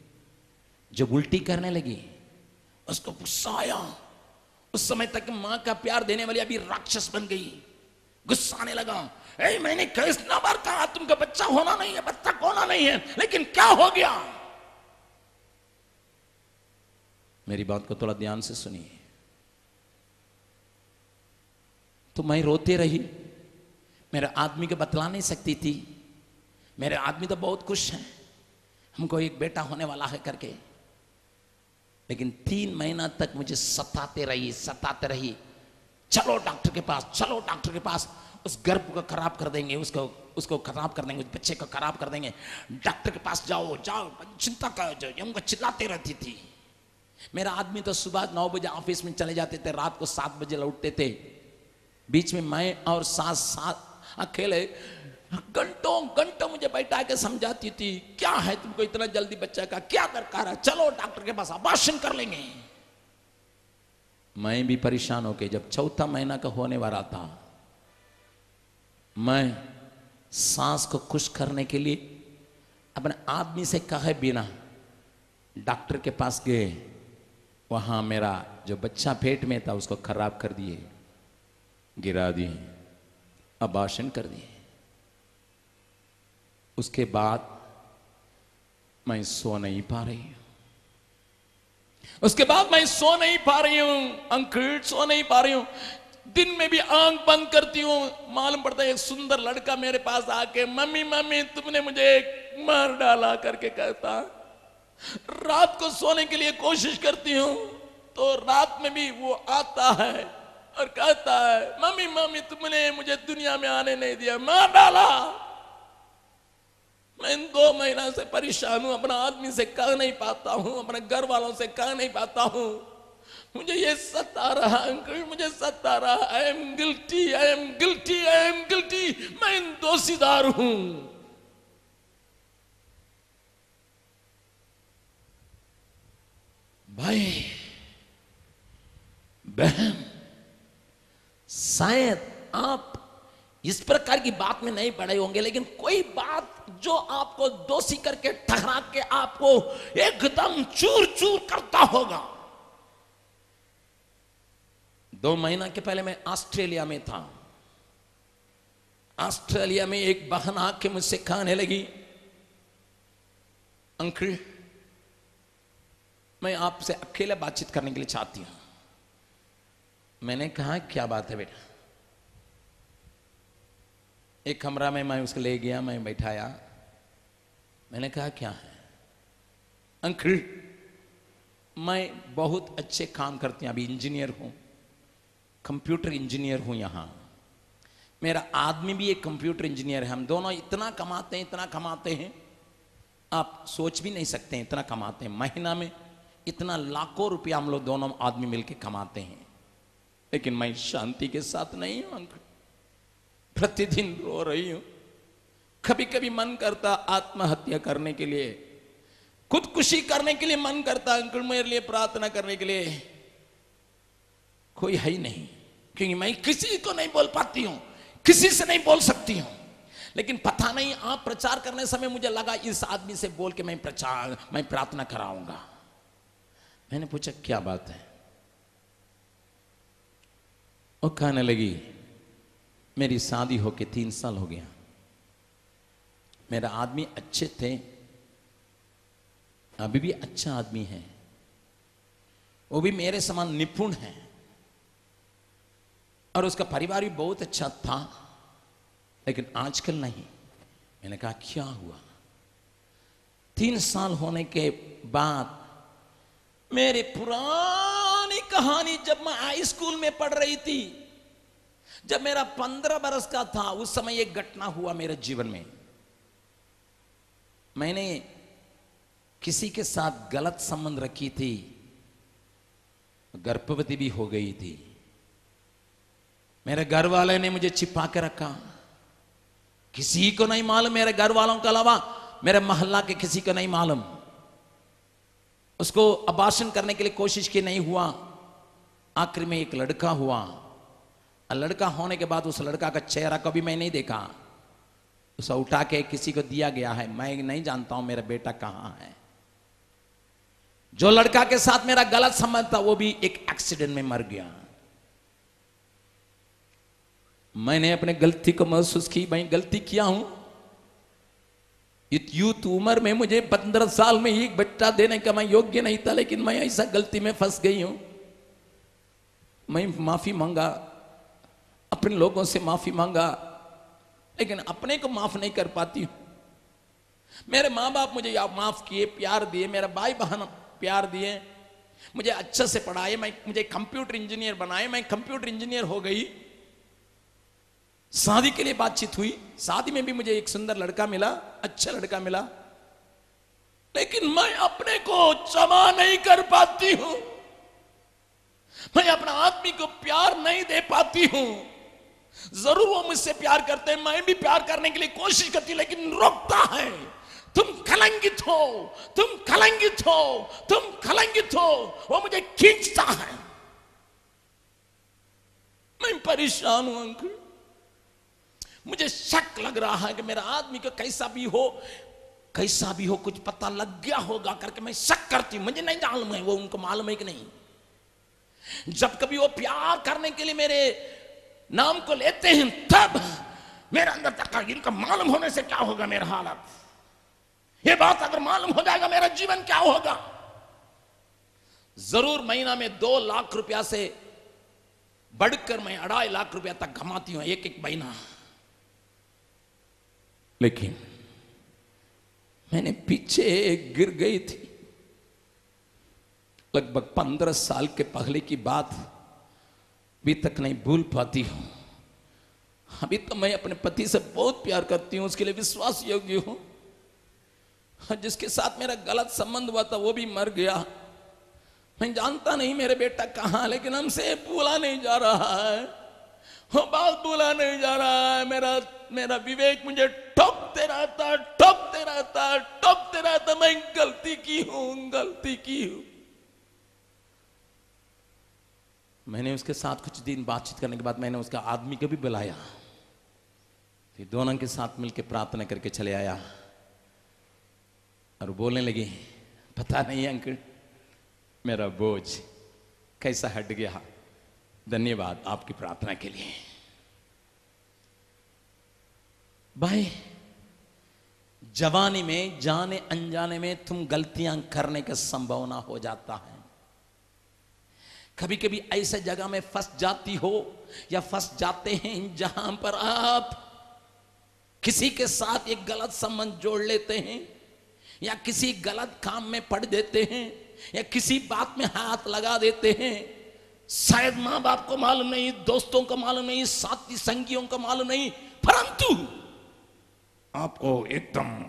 जब उल्टी करने लगी, उसको गुस्सा आया। उस समय तक माँ का प्यार देने वाली अभी राक्षस बन गई। गुस्सा आने लगा। ए, मैंने कितना बार कहा तुमका बच्चा होना नहीं है बच्चा होना नहीं है लेकिन क्या हो गया? मेरी बात को थोड़ा ध्यान से सुनिए। तो मैं रोते रही। मेरे आदमी को बतला नहीं सकती थी। मेरे आदमी तो बहुत खुश हैं। हमको एक बेटा होने वाला है करके। लेकिन तीन महीना तक मुझे सताते रही सताते रही चलो डॉक्टर के पास, चलो डॉक्टर के पास। उस गर्भ को खराब कर देंगे, उसको उसको खराब कर देंगे, उस बच्चे को खराब कर देंगे। डॉक्टर के पास जाओ जाओ चिंता कर उनको चिल्लाते रहती थी। मेरा आदमी तो सुबह नौ बजे ऑफ़िस में चले जाते थे, रात को सात बजे लौटते थे। बीच में मैं और सास सात अकेले घंटों घंटों मुझे बैठा के समझाती थी, क्या है तुमको इतना जल्दी बच्चा का? क्या दरकार है? चलो डॉक्टर के पास आभाषण कर लेंगे। मैं भी परेशान होके, जब चौथा महीना का होने वाला था, मैं सांस को खुश करने के लिए अपने आदमी से कहे बिना डॉक्टर के पास गए। वहाँ मेरा जो बच्चा पेट में था, उसको खराब कर दिए, गिरा दिए अभाषण कर दिए। उसके बाद मैं सो नहीं पा रही हूँ। उसके बाद मैं सो नहीं पा रही हूँ, अंकल सो नहीं पा रही हूँ। दिन में भी आँख बंद करती हूँ। मालूम पड़ता है एक सुंदर लड़का मेरे पास आके, मम्मी मम्मी, तुमने मुझे मार डाला करके कहता। रात को सोने के लिए कोशिश करती हूँ तो रात में भी वो आता है और कहता है, मम्मी मम्मी, तुमने मुझे दुनिया में आने नहीं दिया, मार डाला। मैं दो महीना से परेशान हूँ, अपना आदमी से कह नहीं पाता हूँ, अपने घर वालों से कह नहीं पाता हूँ। मुझे ये सता रहा, अंकल, मुझे सता रहा I am guilty I am guilty I am guilty मैं दोषीदार हूँ। भाई, बहन, शायद आप इस प्रकार की बात में नहीं पड़े होंगे, लेकिन कोई बात जो आपको दोषी करके ठहरा के आपको एकदम चूर चूर करता होगा। दो महीना के पहले मैं ऑस्ट्रेलिया में था। ऑस्ट्रेलिया में एक बहन आके मुझसे कहने लगी, अंकल, मैं आपसे अकेले बातचीत करने के लिए चाहती हूँ। मैंने कहा, क्या बात है बेटा? एक कमरा में मैं उसको ले गया, मैं बैठाया। मैंने कहा, क्या है? अंकल, मैं बहुत अच्छे काम करती हूँ, अभी इंजीनियर हूँ, कंप्यूटर इंजीनियर हूँ यहाँ। मेरा आदमी भी एक कंप्यूटर इंजीनियर है, हम दोनों इतना कमाते हैं, इतना कमाते हैं। आप सोच भी नहीं सकते हैं, इतना कमाते हैं। महीना में इतना लाखों रुपया हम लोग दोनों आदमी मिलके कमाते हैं। लेकिन मैं शांति के साथ नहीं हूँ, अंकल। प्रतिदिन रो रही हूँ। कभी कभी मन करता आत्महत्या करने के लिए, खुदकुशी करने के लिए मन करता अंकल मेरे लिए प्रार्थना करने के लिए, कोई है ही नहीं। क्योंकि मैं किसी को नहीं बोल पाती हूँ, किसी से नहीं बोल सकती हूँ। लेकिन पता नहीं, आप प्रचार करने समय मुझे लगा इस आदमी से बोल के मैं प्रचार, मैं प्रार्थना कराऊँगा। मैंने पूछा, क्या बात है? वो कहने लगी, मेरी शादी होके तीन साल हो गया। मेरा आदमी अच्छे थे, अभी भी अच्छा आदमी है। वो भी मेरे समान निपुण है। और उसका परिवार भी बहुत अच्छा था, लेकिन आजकल नहीं। मैंने कहा, क्या हुआ? तीन साल होने के बाद मेरी पुरानी कहानी जब मैं हाई स्कूल में पढ़ रही थी, जब मेरा पंद्रह बरस का था, उस समय एक घटना हुआ मेरे जीवन में। मैंने किसी के साथ गलत संबंध रखी थी, गर्भवती भी हो गई थी। मेरे घर वाले ने मुझे छिपा के रखा। किसी को नहीं मालूम, मेरे घर वालों के अलावा मेरे मोहल्ला के किसी को नहीं मालूम। उसको अबाशन करने के लिए कोशिश की नहीं हुआ। आखिर में एक लड़का हुआ। लड़का होने के बाद उस लड़का का चेहरा कभी मैं नहीं देखा। उसे उठा के किसी को दिया गया है। मैं नहीं जानता हूँ मेरा बेटा कहाँ है। जो लड़का के साथ मेरा गलत संबंध था, वो भी एक एक्सीडेंट में मर गया। मैंने अपने गलती को महसूस की, मैं गलती किया हूँ। यूथ उम्र में मुझे पंद्रह साल में एक बच्चा देने का मैं योग्य नहीं था, लेकिन मैं ऐसा गलती में फंस गई हूँ। मैं माफ़ी मांगा, अपने लोगों से माफ़ी मांगा लेकिन अपने को माफ़ नहीं कर पाती हूँ। मेरे माँ बाप मुझे माफ़ किए, प्यार दिए, मेरा भाई बहन प्यार दिए, मुझे अच्छे से पढ़ाए, मैं, मुझे कंप्यूटर इंजीनियर बनाए, मैं कंप्यूटर इंजीनियर हो गई। शादी के लिए बातचीत हुई, शादी में भी मुझे एक सुंदर लड़का मिला अच्छा लड़का मिला। लेकिन मैं अपने को क्षमा नहीं कर पाती हूँ। मैं अपना आदमी को प्यार नहीं दे पाती हूँ। ज़रूर वो मुझसे प्यार करते हैं, मैं भी प्यार करने के लिए कोशिश करती लेकिन रोकता है। तुम कलंकित हो, तुम कलंकित हो, तुम कलंकित हो, वो मुझे खींचता है। मैं परेशान हूँ, अंकल। मुझे शक लग रहा है कि मेरा आदमी को कैसा भी हो, कैसा भी हो, कुछ पता लग गया होगा करके मैं शक करती हूँ। मुझे नहीं मालूम है, वो उनको मालूम है कि नहीं। जब कभी वो प्यार करने के लिए मेरे नाम को लेते हैं, तब मेरे अंदर तक इनका मालूम होने से क्या होगा मेरा हालत? ये बात अगर मालूम हो जाएगा, मेरा जीवन क्या होगा? ज़रूर महीना में दो लाख रुपया से बढ़कर मैं अढ़ाई लाख रुपया तक कमाती हूँ एक एक महीना। लेकिन मैंने पीछे गिर गई थी। लगभग पंद्रह साल के पहले की बात। अभी तक नहीं भूल पाती हूँ। अभी तो मैं अपने पति से बहुत प्यार करती हूँ, उसके लिए विश्वास योग्य हूँ। जिसके साथ मेरा गलत संबंध हुआ था, वो भी मर गया। मैं जानता नहीं मेरे बेटा कहाँ, लेकिन हमसे भूला नहीं जा रहा है। बात भूला नहीं जा रहा है। मेरा मेरा विवेक मुझे ठोकते रहता ठोकते रहता ठोकते रहता। मैं गलती की हूँ, गलती की हूँ। मैंने उसके साथ कुछ दिन बातचीत करने के बाद मैंने उसका आदमी को भी बुलाया। फिर दोनों के साथ मिलकर प्रार्थना करके चले आया। और बोलने लगी, पता नहीं अंकल, मेरा बोझ कैसा हट गया। धन्यवाद आपकी प्रार्थना के लिए। भाई, जवानी में, जाने अनजाने में तुम गलतियाँ करने का संभावना हो जाता है। कभी कभी ऐसे जगह में फंस जाती हो या फंस जाते हैं जहाँ पर आप किसी के साथ एक गलत संबंध जोड़ लेते हैं, या किसी गलत काम में पड़ देते हैं, या किसी बात में हाथ लगा देते हैं, शायद माँ बाप को मालूम नहीं, दोस्तों को मालूम नहीं, साथी संगियों को मालूम नहीं, परंतु आपको एकदम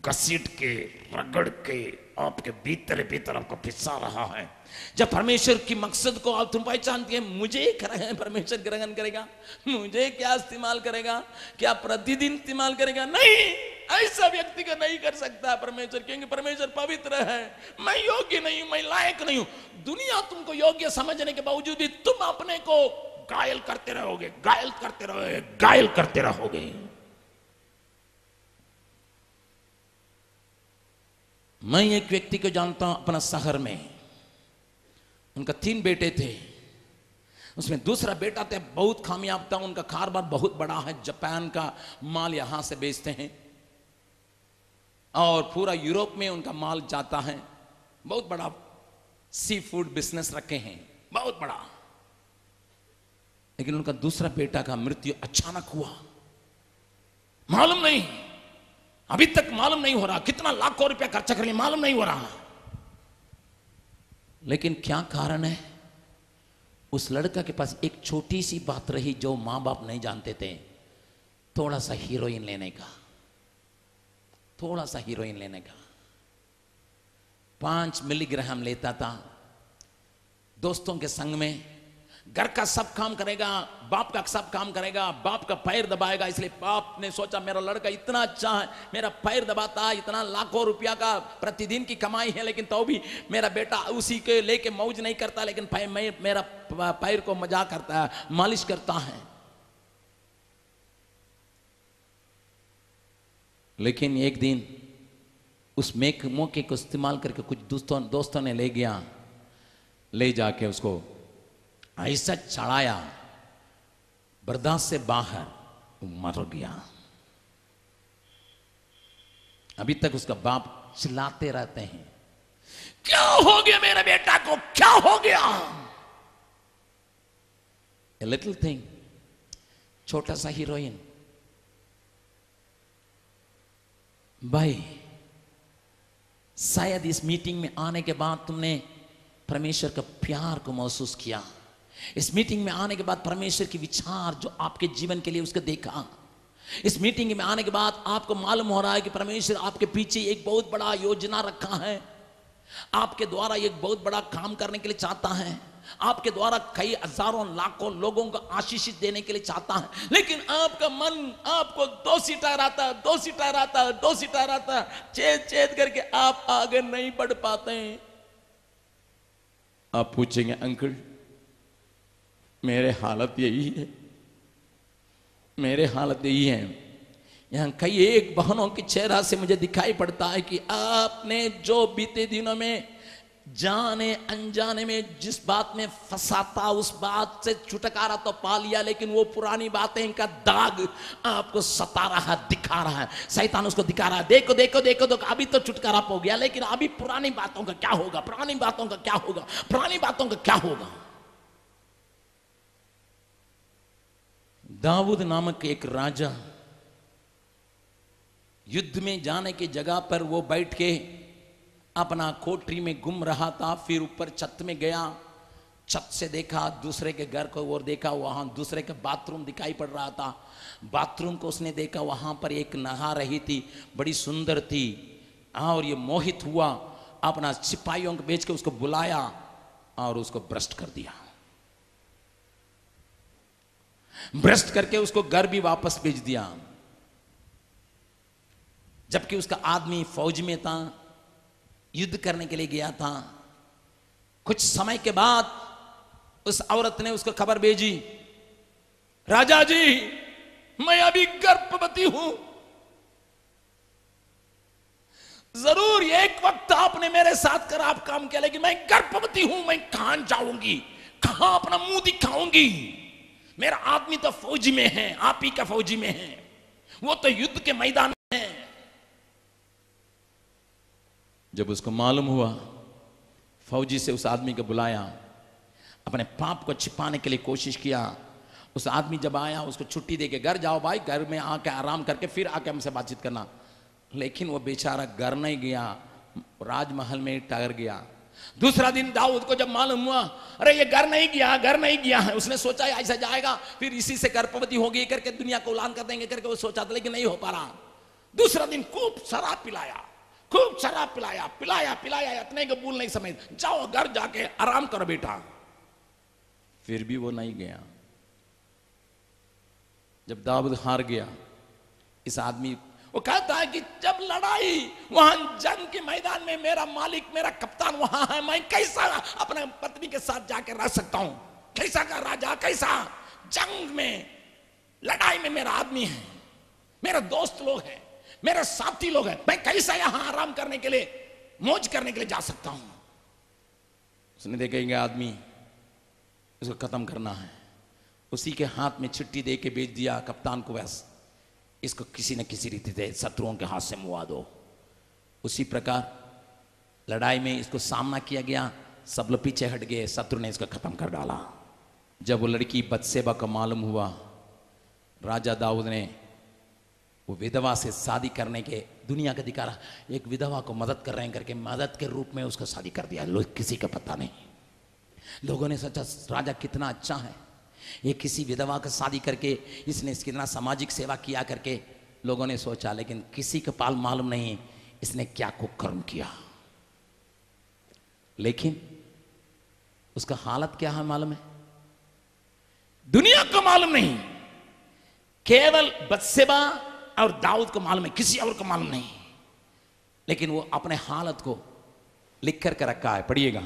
घसीट के, रगड़ के आपके भीतर भीतर आपको पिसा रहा है। जब परमेश्वर की मकसद को आप तुम पहचानती है, मुझे परमेश्वर ग्रहण करेगा, मुझे क्या इस्तेमाल करेगा, क्या प्रतिदिन इस्तेमाल करेगा? नहीं, ऐसा व्यक्ति का नहीं कर सकता परमेश्वर, क्योंकि परमेश्वर पवित्र है। मैं योग्य नहीं हूँ, मैं लायक नहीं हूँ। दुनिया तुमको योग्य समझने के बावजूद भी तुम अपने को घायल करते रहोगे, घायल करते रहोगे, घायल करते रहोगे। मैं एक व्यक्ति को जानता हूँ अपना शहर में। उनका तीन बेटे थे। उसमें दूसरा बेटा थे, बहुत कामयाब था। उनका कारोबार बहुत बड़ा है। जापान का माल यहाँ से बेचते हैं। और पूरा यूरोप में उनका माल जाता है। बहुत बड़ा सी फ़ूड बिज़नेस रखे हैं। बहुत बड़ा। लेकिन उनका दूसरा बेटा का मृत्यु अचानक हुआ। मालूम नहीं। अभी तक मालूम नहीं हो रहा, कितना लाखों रुपया खर्चा कर लिया मालूम नहीं हो रहा। लेकिन क्या कारण है? उस लड़का के पास एक छोटी सी बात रही जो माँ बाप नहीं जानते थे। थोड़ा सा हीरोइन लेने का। थोड़ा सा हीरोइन लेने का। पाँच मिलीग्राम लेता था। दोस्तों के संग में घर का सब काम करेगा, बाप का सब काम करेगा, बाप का पैर दबाएगा, इसलिए बाप ने सोचा, मेरा लड़का इतना अच्छा है, मेरा पैर दबाता है, इतना लाखों रुपया का प्रतिदिन की कमाई है, लेकिन तो भी मेरा बेटा उसी के लेके मौज नहीं करता, लेकिन मैं, मेरा पैर को मज़ाक करता है, मालिश करता है। लेकिन एक दिन उस मेक, मौके को इस्तेमाल करके कुछ दोस्तों दोस्तों ने ले गया, ले जाके उसको ऐसा चढ़ाया बर्दाश्त से बाहर मर गया। अभी तक उसका बाप चिल्लाते रहते हैं, क्या हो गया मेरे बेटा को? क्या हो गया? ए लिटिल थिंग छोटा सा हीरोइन भाई, शायद इस मीटिंग में आने के बाद तुमने परमेश्वर का प्यार को महसूस किया। इस मीटिंग में आने के बाद परमेश्वर के विचार जो आपके जीवन के लिए उसको देखा। इस मीटिंग में आने के बाद आपको मालूम हो रहा है कि परमेश्वर आपके पीछे एक बहुत बड़ा योजना रखा है। आपके द्वारा एक बहुत बड़ा काम करने के लिए चाहता है। आपके द्वारा कई हज़ारों, लाखों लोगों को आशीषित देने के लिए चाहता है। लेकिन आपका मन आपको दोषी ठहराता है, दोषी ठहराता है, दोषी ठहराता है। चेत करके आप आगे नहीं बढ़ पाते। आप पूछेंगे, अंकल मेरे हालत यही है। मेरे हालत यही है। यहाँ कई एक बहनों के चेहरा से मुझे दिखाई पड़ता है कि आपने जो बीते दिनों में जाने, अनजाने में जिस बात में फंसाता उस बात से छुटकारा तो पा लिया, लेकिन वो पुरानी बातें का दाग आपको सता रहा है दिखा रहा है। शैतान उसको दिखा रहा है, देखो देखो देखो देखो, अभी तो छुटकारा पा गया, लेकिन अभी पुरानी बातों का क्या होगा, पुरानी बातों का क्या होगा, पुरानी बातों का क्या होगा? दाऊद नामक एक राजा युद्ध में जाने की जगह पर वो बैठ के अपना कोठरी में गुम रहा था, फिर ऊपर छत में गया, छत से देखा, दूसरे के घर को और देखा, वहाँ दूसरे के बाथरूम दिखाई पड़ रहा था। बाथरूम को उसने देखा, वहाँ पर एक नहा रही थी, बड़ी सुंदर थी। हाँ और ये मोहित हुआ, अपना सिपाहियों को बेच के उसको बुलाया और उसको भ्रष्ट कर दिया। भ्रष्ट करके उसको घर भी वापस भेज दिया। जबकि उसका आदमी फौज में था, युद्ध करने के लिए गया था। कुछ समय के बाद उस औरत ने उसको खबर भेजी, राजा जी, मैं अभी गर्भवती हूँ। ज़रूर एक वक्त आपने मेरे साथ कर आप काम किया, लेकिन मैं गर्भवती हूँ, मैं कहाँ जाऊँगी? कहाँ अपना मुँह दिखाऊँगी? मेरा आदमी तो फौजी में है, आप ही का फौजी में है। वो तो युद्ध के मैदान में है। जब उसको मालूम हुआ, फौजी से उस आदमी को बुलाया, अपने पाप को छिपाने के लिए कोशिश किया, उस आदमी जब आया, उसको छुट्टी दे के घर जाओ भाई, घर में आके आराम करके फिर आके हमसे बातचीत करना। लेकिन वो बेचारा घर नहीं गया, राजमहल में ठहर गया। दूसरा दिन दाऊद को जब मालूम हुआ, अरे, ये घर नहीं गया, घर नहीं गया है। उसने सोचा ऐसा जाएगा, फिर इसी से गर्भवती होगी, करके दुनिया को उलान कर देंगे। करके वो सोचा था, लेकिन नहीं हो पा रहा। दूसरा दिन खूब शराब पिलाया, खूब शराब पिलाया पिलाया पिलाया इतने को भूल नहीं समझ जाओ घर जाके आराम करो बेटा। फिर भी वो नहीं गया। जब दाऊद हार गया, इस आदमी वो कहता है कि जब लड़ाई, वहाँ जंग के मैदान में मेरा मालिक, मेरा कप्तान वहाँ है, मैं कैसा अपने पत्नी के साथ जाके रह सकता हूँ? कैसा का राजा, कैसा? जंग में, लड़ाई में मेरा आदमी है, मेरा दोस्त लोग हैं, मेरे साथी लोग हैं, मैं कैसा यहाँ आराम करने के लिए, मौज करने के लिए जा सकता हूँ? उसने देखेंगे आदमी उसको खत्म करना है। उसी के हाथ में चिट्ठी दे के भेज दिया कप्तान को बस इसको किसी न किसी रीति से शत्रुओं के हाथ से मुआ दो। उसी प्रकार लड़ाई में इसको सामना किया गया, सब लोग पीछे हट गए, शत्रु ने इसको खत्म कर डाला। जब वो लड़की बदसेबा का मालूम हुआ, राजा दाऊद ने वो विधवा से शादी करने के दुनिया का दिखा एक विधवा को मदद कर रहे हैं करके मदद के रूप में उसको शादी कर दिया। लोग किसी का पता नहीं। लोगों ने सोचा, राजा कितना अच्छा है। ये किसी विधवा का शादी करके, इसने कितना सामाजिक सेवा किया करके, लोगों ने सोचा, लेकिन किसी का पाल मालूम नहीं, इसने क्या कुकर्म किया। लेकिन उसका हालत क्या है मालूम है? दुनिया को मालूम नहीं, केवल बदसेबा और दाऊद को मालूम है, किसी और को मालूम नहीं। लेकिन वो अपने हालत को लिख कर रखा है, पढ़िएगा,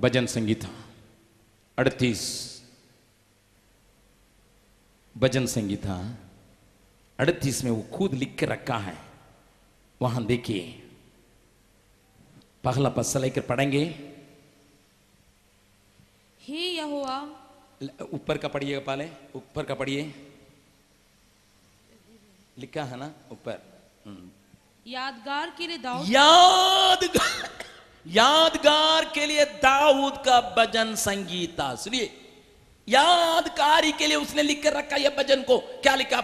भजन संगीता, अड़तीस। भजन संगीता अड़तीस में वो खुद लिख के रखा है। वहाँ देखिए। पहला पस्सा लेकर पढ़ेंगे। हे यहोवा। ऊपर का पढ़िएगा पहले। ऊपर का पढ़िए। लिखा है ना? ऊपर। हम्म। यादगार के लिए दाऊद। यादगार यादगार के लिए दाऊद का भजन संगीता सुनिए। यादकारी के लिए उसने लिख कर रखा यह भजन को। क्या लिखा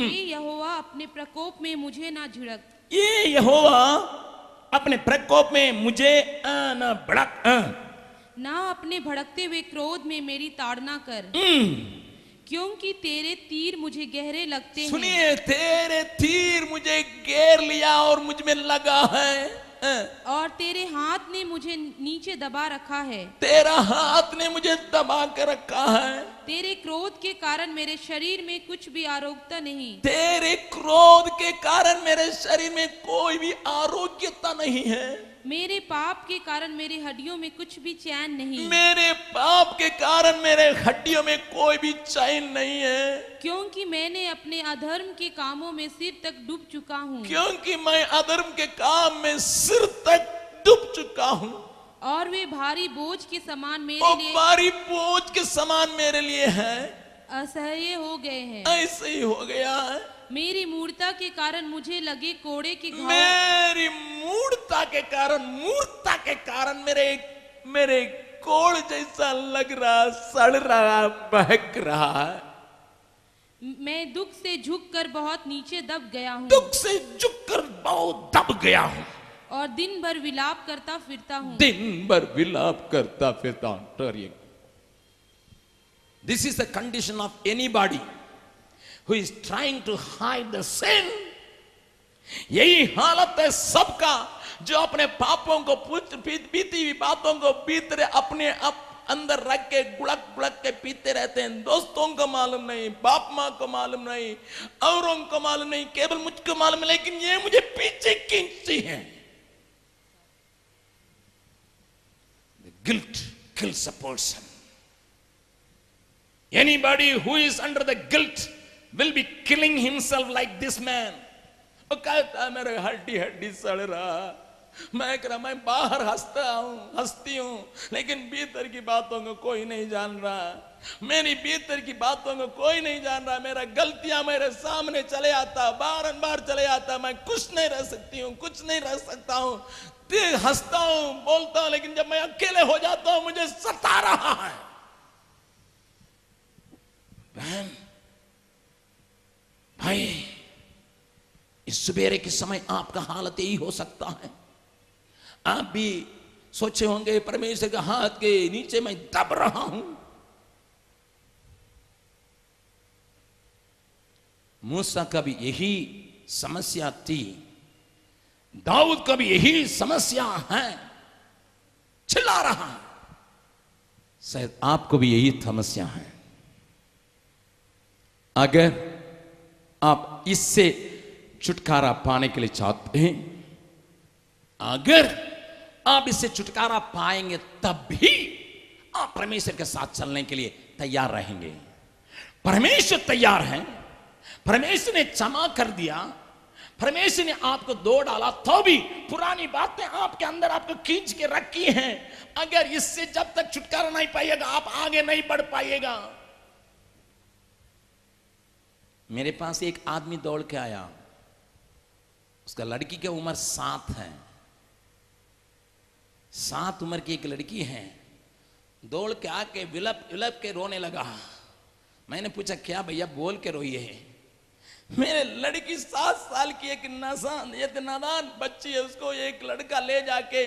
हे यहोवा अपने प्रकोप में मुझे ना झिड़क। ये यहोवा अपने प्रकोप में मुझे न भड़क ना अपने भड़कते हुए क्रोध में मेरी ताड़ना कर। हम्म, क्योंकि तेरे तीर मुझे गहरे लगते हैं। सुनिए तेरे तीर मुझे घेर लिया और मुझमें लगा है। और तेरे हाथ ने मुझे नीचे दबा रखा है। तेरा हाथ ने मुझे दबा कर रखा है। तेरे क्रोध के कारण मेरे शरीर में कुछ भी आरोग्यता नहीं। तेरे क्रोध के कारण मेरे शरीर में कोई भी आरोग्यता नहीं है। मेरे पाप के कारण मेरी हड्डियों में कुछ भी चैन नहीं मेरे पाप के कारण मेरे हड्डियों में कोई भी चैन नहीं है। क्योंकि मैंने अपने अधर्म के कामों में सिर तक डूब चुका हूँ। क्योंकि मैं अधर्म के काम में सिर तक डूब चुका हूँ। और वे भारी बोझ के समान मेरे लिए भारी बोझ के समान मेरे लिए है। असह्य हो गए हैं। ऐसे ही हो गया है। मेरी मूर्ता के कारण मुझे लगे कोड़े के घाव। मेरी मूर्ता के कारण मूर्ता के कारण मेरे मेरे कोड़ जैसा लग रहा सड़ रहा बहक रहा है। मैं दुख से झुककर बहुत नीचे दब गया हूँ। दुख से झुककर बहुत दब गया हूँ। और दिन भर विलाप करता फिरता हूँ। दिन भर विलाप करता फिरता हूँ this is the condition of anybody who is trying to hide the sin. यही हालत है सबका, जो अपने पापों को बीती हुई बातों को बीत रहे, अपने अप, अंदर रख के गुड़क गुड़क के पीते रहते हैं। दोस्तों को मालूम नहीं, बाप माँ को मालूम नहीं, औरों को मालूम नहीं, केवल मुझको मालूम है, लेकिन ये मुझे पीछे खींचती है। The guilt kills a person. Anybody who is under the guilt will be killing himself like this man. वो कहता मेरे हड्डी हड्डी सड़ रहा मैं कह रहा मैं बाहर हंसता हूँ हंसती हूँ लेकिन भीतर की बातों को कोई नहीं जान रहा मेरी भीतर की बातों को कोई नहीं जान रहा मेरा गलतियाँ मेरे सामने चले आता बार बार चले आता मैं कुछ नहीं रह सकती हूँ कुछ नहीं रह सकता हूँ हंसता हूँ बोलता हूँ लेकिन जब मैं अकेले हो जाता हूँ मुझे सता रहा है भाई इस सवेरे के समय आपका हालत यही हो सकता है। आप भी सोचे होंगे, परमेश्वर के हाथ के नीचे मैं दब रहा हूँ। मूसा का भी यही समस्या थी। दाऊद का भी यही समस्या है। चिल्ला रहा है। शायद आपको भी यही समस्या है। अगर आप इससे छुटकारा पाने के लिए चाहते हैं? अगर आप इससे छुटकारा पाएँगे, तब भी आप परमेश्वर के साथ चलने के लिए तैयार रहेंगे। परमेश्वर तैयार है। परमेश्वर ने क्षमा कर दिया। परमेश्वर ने आपको दो डाला तो भी पुरानी बातें आपके अंदर आपको खींच के रखी हैं। अगर इससे जब तक छुटकारा नहीं पाइएगा, आप आगे नहीं बढ़ पाइएगा। मेरे पास एक आदमी दौड़ के आया। उसका लड़की की उम्र सात है। सात उम्र की एक लड़की है। दौड़ के आके विलप विलप के रोने लगा। मैंने पूछा, क्या भैया बोल के रोइए मेरे लड़की सात साल की एक नासान, एक नादान बच्ची है। उसको एक लड़का ले जाके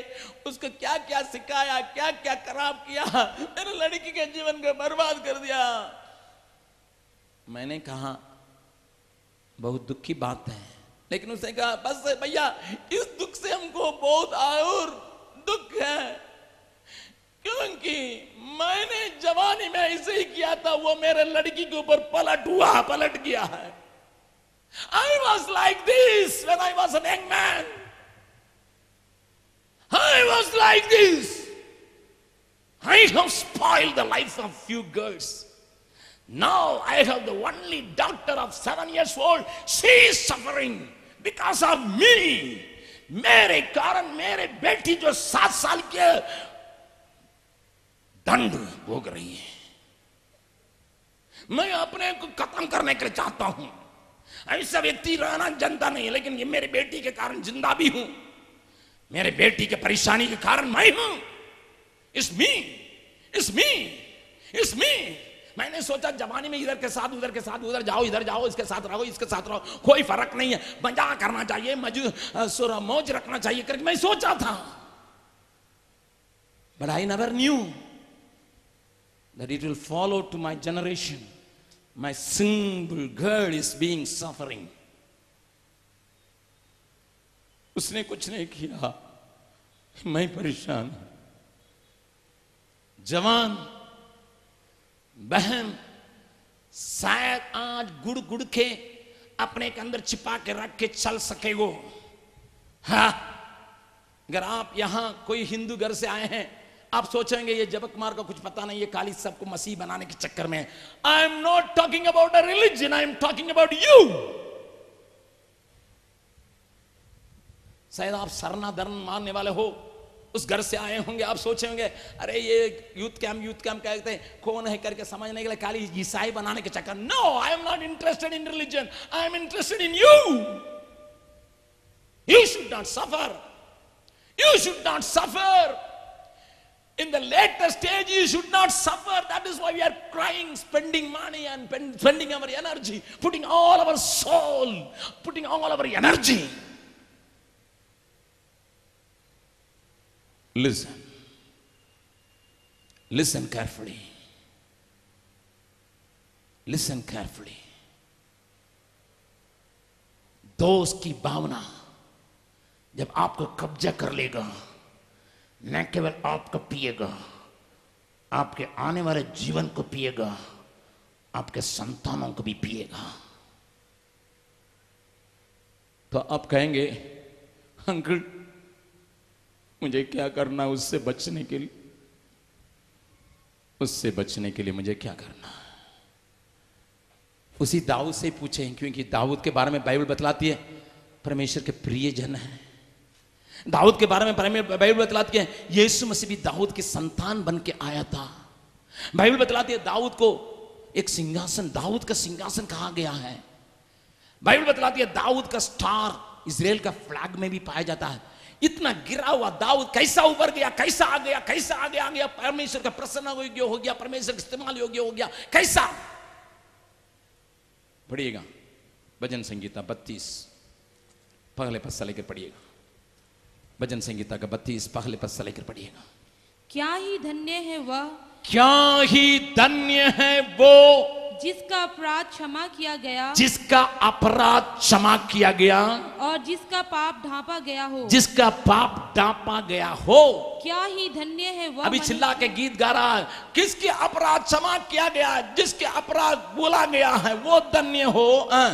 उसको क्या क्या सिखाया क्या क्या खराब किया, मेरे लड़की के जीवन को बर्बाद कर दिया। मैंने कहा बहुत दुख की बात है लेकिन उसने कहा, बस भैया, इस दुख से हमको बहुत और दुख है क्योंकि मैंने जवानी में ऐसे ही किया था, वो मेरे लड़की के ऊपर पलट हुआ, पलट गया है I was like this when I was an young man. I was like this. I have spoiled the life of few girls. Now, I have the only daughter of seven years old. She is suffering because of me. मेरे कारण मेरे बेटी जो सात साल के दंड भोग रही है। मैं अपने को खत्म करने के लिए चाहता हूँ। ऐसा व्यक्ति रहना जनता नहीं है, लेकिन ये मेरे बेटी के कारण ज़िंदा भी हूँ। मेरे बेटी के परेशानी के कारण मैं हूँ। इस मी इस मी इस मी मैंने सोचा जवानी में इधर के साथ, उधर के साथ, उधर जाओ, इधर जाओ, इसके साथ रहो, इसके साथ रहो। कोई फ़र्क नहीं है। मज़ा करना चाहिए, मजू मौज रखना चाहिए करके मैं सोचा था। But I never knew that it will follow to my generation. My single girl is being suffering. उसने कुछ नहीं किया। मैं परेशान जवान बहन, शायद आज गुड़ गुड़ के अपने के अंदर छिपा के रख के चल सकेगो। हा, अगर आप यहाँ कोई हिंदू घर से आए हैं, आप सोचेंगे ये जबक कुमार का कुछ पता नहीं, ये काली सबको मसीह बनाने के चक्कर में। I am not talking about a religion I am talking about you शायद आप सरना धर्म मानने वाले हो उस घर से आए होंगे आप सोचे होंगे अरे ये यूथ कैंप यूथ कैंप कहते हैं कौन है करके समझने के लिए खाली ईसाई बनाने के चक्कर no I am not interested in religion I am interested in you you should not suffer you should not suffer in the later stage you should not suffer that is why we are crying spending money and spending our energy putting all our soul putting all our energy listen. Listen carefully. Listen carefully. दोस्त की भावना जब आपको कब्जा कर लेगा, न केवल आपको पिएगा, आपके आने वाले जीवन को पिएगा, आपके संतानों को भी पिएगा। तो आप कहेंगे, अंकल मुझे क्या करना उससे बचने के लिए? उससे बचने के लिए मुझे क्या करना उसी दाऊद से पूछे क्योंकि दाऊद के बारे में बाइबल बतलाती है, परमेश्वर के प्रिय जन है। दाऊद के बारे में बाइबल बतलाती है, यीशु मसीह भी दाऊद के संतान बन के आया था। बाइबल बतलाती है, दाऊद को एक सिंहासन, दाऊद का सिंहासन कहा गया है। बाइबल बतलाती है, दाऊद का स्टार इसराइल का फ्लैग में भी पाया जाता है। इतना गिरा हुआ दाऊद कैसा उबर गया कैसा आ गया कैसा आगे आ गया परमेश्वर का प्रसन्न योग्य हो गया परमेश्वर का इस्तेमाल योग्य हो गया कैसा? पढ़िएगा भजन संगीता बत्तीस पहले पद से लेकर पढ़िएगा। भजन संगीता का बत्तीस पहले पद से लेकर पढ़िएगा। क्या ही धन्य है वह? क्या ही धन्य है वो जिसका अपराध क्षमा किया गया जिसका अपराध क्षमा किया गया और जिसका पाप ढांपा गया हो। जिसका पाप डांपा गया हो। क्या ही धन्य है वह अभी चिल्ला के गीत गा रहा है किसके अपराध क्षमा किया गया जिसके अपराध बोला गया है वो धन्य हो अं।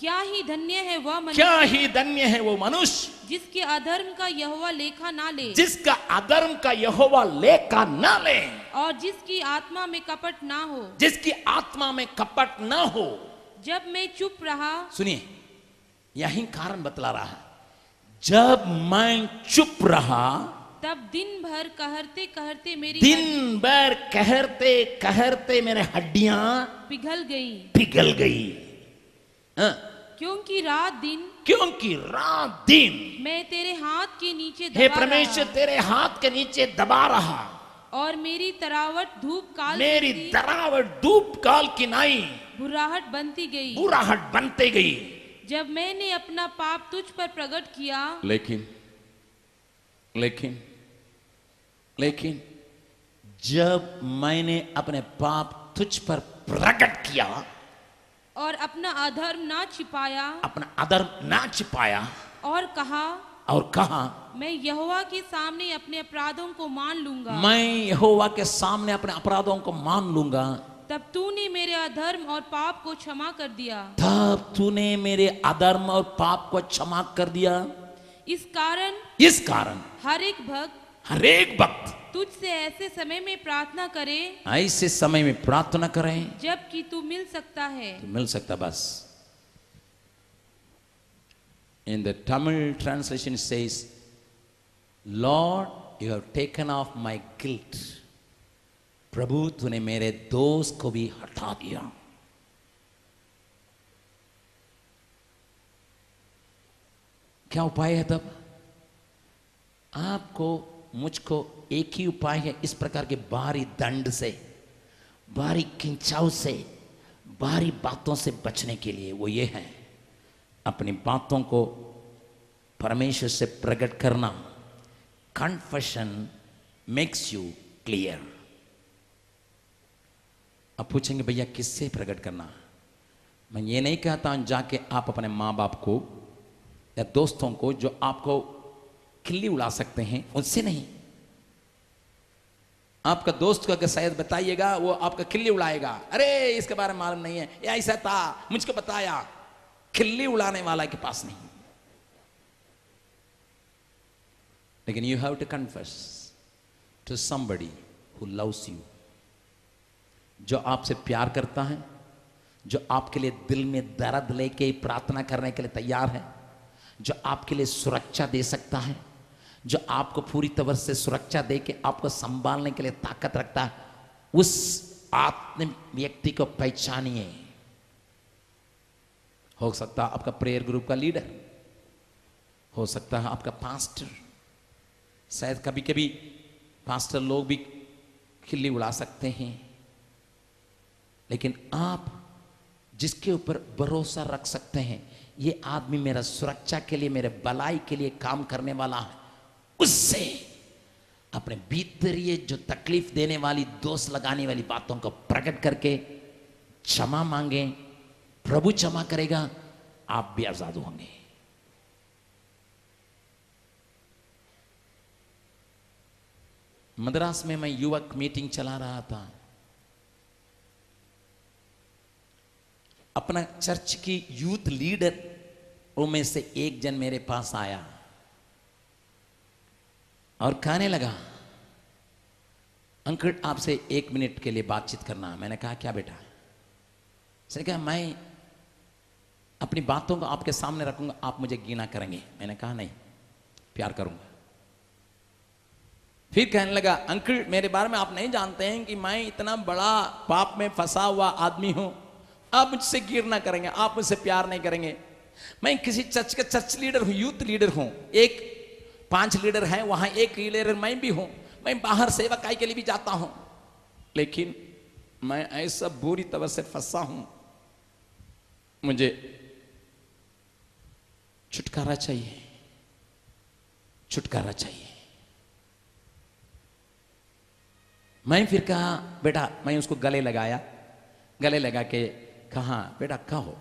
क्या ही धन्य है वह मनुष्य। क्या ही धन्य है वो मनुष्य। जिसके अधर्म का यहोवा लेखा ना ले। जिसका अधर्म का यहोवा लेखा न ले। और जिसकी आत्मा में कपट ना हो। जिसकी आत्मा में कपट न हो। जब मैं चुप रहा सुनिए यही कारण बतला रहा है। जब मैं चुप रहा तब दिन भर कहरते कहरते मेरी दिन भर कहरते कहरते मेरे हड्डियाँ पिघल गई। पिघल गई। हाँ, क्योंकि रात दिन क्योंकि रात दिन मैं तेरे हाथ के नीचे हे परमेश्वर तेरे हाथ के नीचे दबा रहा। और मेरी तरावट धूप काल मेरी तरावट धूप काल की नाई। बुराहट बनती गई। बुराहट बनते गई। जब मैंने अपना पाप तुझ पर प्रकट किया। लेकिन लेकिन लेकिन जब मैंने अपने पाप तुझ पर प्रकट किया और अपना अधर्म ना छिपाया। अपना अधर्म ना छिपाया और कहा और कहा मैं यहोवा के सामने अपने अपराधों को मान लूँगा। मैं यहोवा के सामने अपने अपराधों को मान लूँगा। तब तूने मेरे अधर्म और पाप को क्षमा कर दिया। तब तूने मेरे अधर्म और पाप को क्षमा कर दिया। इस कारण इस कारण हर एक भक्त हरेक भक्त तुझसे ऐसे समय में प्रार्थना करे ऐसे समय में प्रार्थना करें जबकि तू मिल सकता है। तो मिल सकता बस। In the Tamil translation, it says, Lord, you have taken off my guilt. प्रभु तूने मेरे दोष को भी हटा दिया क्या उपाय है तब? आपको, मुझको एक ही उपाय है इस प्रकार के बाहरी दंड से, बाहरी खिंचाव से, बाहरी बातों से बचने के लिए। वो ये है। अपनी बातों को परमेश्वर से प्रकट करना। कन्फेशन मेक्स यू क्लियर अब पूछेंगे, भैया, किससे प्रकट करना? मैं ये नहीं कहता हूँ, जाके आप अपने माँ बाप को या दोस्तों को जो आपको खिल्ली उड़ा सकते हैं, उनसे नहीं। आपका दोस्त को अगर शायद बताइएगा, वो आपका खिल्ली उड़ाएगा। अरे, इसके बारे में मालूम नहीं है। ये ऐसा था, मुझको बताया। खिल्ली उड़ाने वाला के पास नहीं। लेकिन you have to confess to somebody who loves you जो आपसे प्यार करता है, जो आपके लिए दिल में दर्द लेके प्रार्थना करने के लिए तैयार है, जो आपके लिए सुरक्षा दे सकता है, जो आपको पूरी तरह से सुरक्षा दे के आपको संभालने के लिए ताकत रखता है, उस आत्म व्यक्ति को पहचानिए। हो सकता है आपका प्रेयर ग्रुप का लीडर हो सकता है आपका पास्टर शायद कभी कभी पास्टर लोग भी खिल्ली उड़ा सकते हैं। लेकिन आप जिसके ऊपर भरोसा रख सकते हैं, ये आदमी मेरा सुरक्षा के लिए, मेरे भलाई के लिए काम करने वाला है। उससे अपने भीतरीय जो तकलीफ़ देने वाली, दोष लगाने वाली बातों को प्रकट करके क्षमा मांगे। प्रभु क्षमा करेगा, आप भी आज़ाद होंगे। मद्रास में मैं युवक मीटिंग चला रहा था। अपना चर्च की यूथ लीडर में से एक जन मेरे पास आया और कहने लगा, अंकल, आपसे एक मिनट के लिए बातचीत करना। मैंने कहा, क्या बेटा? कहा, मैं अपनी बातों को आपके सामने रखूँगा, आप मुझे गीना करेंगे। मैंने कहा, नहीं, प्यार करूँगा। फिर कहने लगा, अंकल, मेरे बारे में आप नहीं जानते हैं कि मैं इतना बड़ा पाप में फंसा हुआ आदमी हूँ। आप मुझसे गिर ना करेंगे, आप मुझसे प्यार नहीं करेंगे। मैं किसी चर्च का चर्च लीडर हूँ, यूथ लीडर हूँ। एक, पाँच लीडर हैं, वहाँ एक लीडर मैं भी हूँ। मैं बाहर सेवकाई के लिए भी जाता हूँ। लेकिन मैं ऐसा बुरी तरह से फंसा हूँ। मुझे छुटकारा चाहिए। छुटकारा चाहिए। मैं फिर कहा, बेटा, मैं उसको गले लगाया। गले लगा के कहा, बेटा, कहो,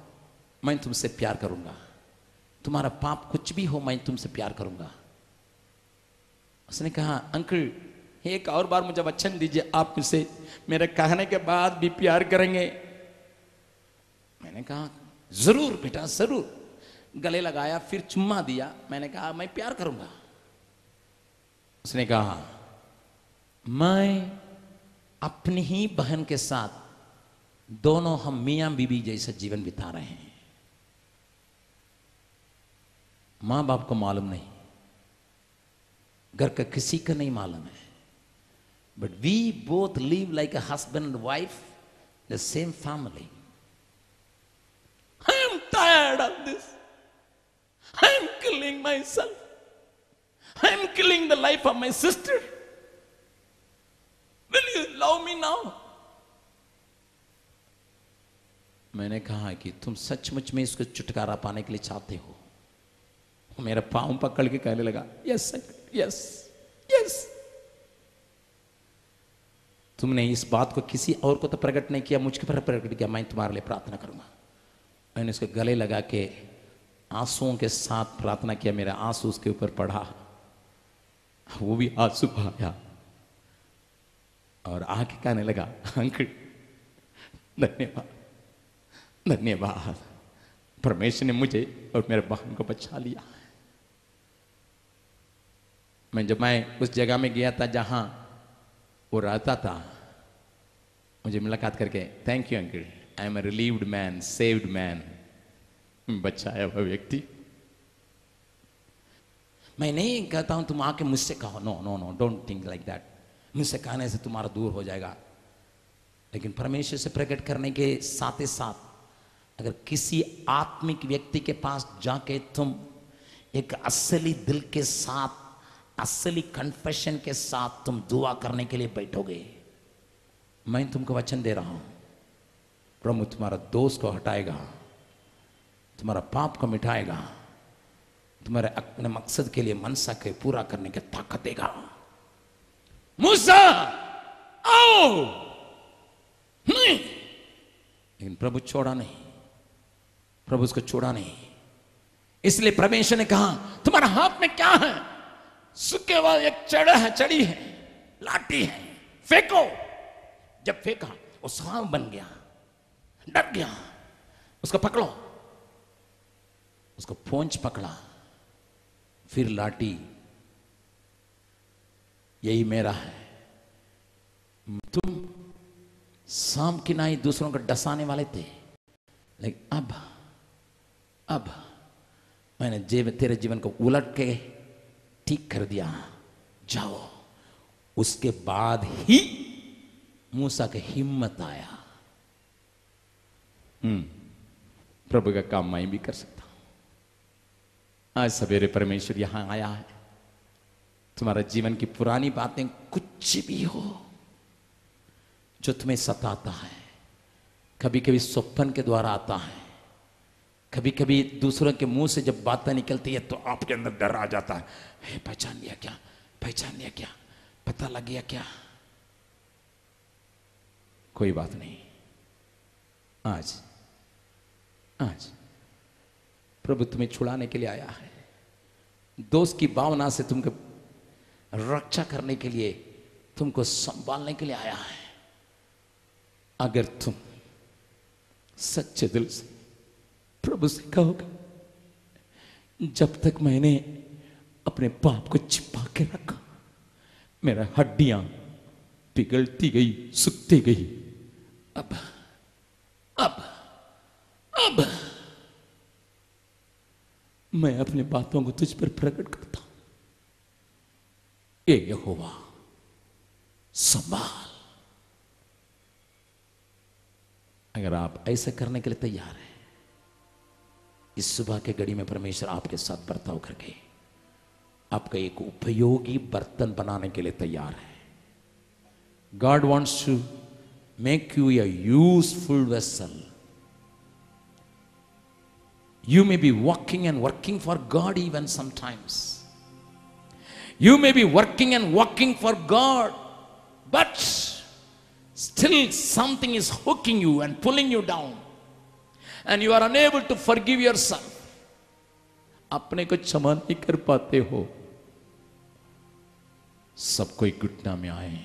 मैं तुमसे प्यार करूँगा। तुम्हारा पाप कुछ भी हो, मैं तुमसे प्यार करूँगा। उसने कहा, अंकल, एक और बार मुझे वचन दीजिए, आप मुझसे मेरे कहने के बाद भी प्यार करेंगे? मैंने कहा, ज़रूर बेटा, ज़रूर। गले लगाया, फिर चुम्मा दिया। मैंने कहा, मैं प्यार करूँगा। उसने कहा, मैं अपनी ही बहन के साथ दोनों हम मियाँ बीबी जैसा जीवन बिता रहे हैं। माँ बाप को मालूम नहीं। घर का किसी का नहीं मालूम है। But we both live like a husband and wife the same family I am tired of this am killing myself I am killing the life of my sister will you love me now मैंने कहा कि तुम सचमुच में इसको छुटकारा पाने के लिए चाहते हो। मेरा पाँव पकड़ के कहने लगा यस यस यस तुमने इस बात को किसी और को तो प्रकट नहीं किया मुझके पर प्रकट किया, मैं तुम्हारे लिए प्रार्थना करूँगा। मैंने उसके गले लगा के आंसुओं के साथ प्रार्थना किया, मेरा आँसू उसके ऊपर पड़ा। वो भी आँसू आया और आके कहने लगा, अंकल, धन्यवाद धन्यवाद। परमेश्वर ने मुझे और मेरे बहन को बचा लिया। मैं जब मैं उस जगह में गया था जहाँ वो रहता था, मुझे मुलाकात करके thank you uncle I am a relieved man saved man बचाया हुआ व्यक्ति। मैं नहीं कहता हूँ तुम आके मुझसे कहो no no no don't think like that मुझसे कहने से तुम्हारा दूर हो जाएगा। लेकिन परमेश्वर से प्रकट करने के साथ ही साथ, अगर किसी आत्मिक व्यक्ति के पास जाके तुम एक असली दिल के साथ, असली कन्फेशन के साथ तुम दुआ करने के लिए बैठोगे, मैं तुमको वचन दे रहा हूँ। प्रभु तुम्हारा दोष को हटाएगा। तुम्हारा पाप को मिटाएगा। तुम्हारे अपने मकसद के लिए मनसा के पूरा करने की ताकत देगा। मूसा, आओ। नहीं। लेकिन प्रभु छोड़ा नहीं। प्रभु उसको छोड़ा नहीं। इसलिए परमेश्वर ने कहा, तुम्हारा हाथ में क्या है? सूखे हुआ एक चढ़ है, चढ़ी है, लाठी है। फेंको। जब फेंका, वो सांप बन गया, डर गया। उसको पकड़ो। उसको पोंछ पकड़ा, फिर लाठी, यही मेरा है। तुम सांप की नाई दूसरों को डसाने वाले थे। लेकिन अब अब मैंने जीव तेरे जीवन को उलट के ठीक कर दिया। जाओ। उसके बाद ही मूसा के हिम्मत आया। हम्म प्रभु का काम मैं भी कर सकता आज सवेरे परमेश्वर यहाँ आया है। तुम्हारा जीवन की पुरानी बातें कुछ भी हो, जो तुम्हें सताता है कभी कभी स्वप्न के द्वारा आता है कभी कभी दूसरों के मुँह से जब बातें निकलती है तो आपके अंदर डर आ जाता है। हे, पहचान लिया क्या? पहचान लिया क्या? पता लग गया क्या? कोई बात नहीं। आज आज। प्रभु तुम्हें छुड़ाने के लिए आया है। दोस्त की भावना से तुमको रक्षा करने के लिए, तुमको संभालने के लिए आया है। अगर तुम सच्चे दिल से प्रभु से कहोगे, जब तक मैंने अपने पाप को छिपा के रखा, मेरा हड्डियाँ पिघलती गई, सुखती गई, अब अब अब मैं अपनी बातों को तुझ पर प्रकट करता हूँ। ये यहोवा, संभाल। अगर आप ऐसे करने के लिए तैयार हैं, इस सुबह के घड़ी में परमेश्वर आपके साथ बर्ताव करके आपका एक उपयोगी बर्तन बनाने के लिए तैयार है। God wants to make you a useful vessel You may be walking and working for God even sometimes. You may be working and working for God, but still something is hooking you and pulling you down, and you are unable to forgive yourself. अपने को क्षमा नहीं कर पाते हो सब कोई घुटना में आए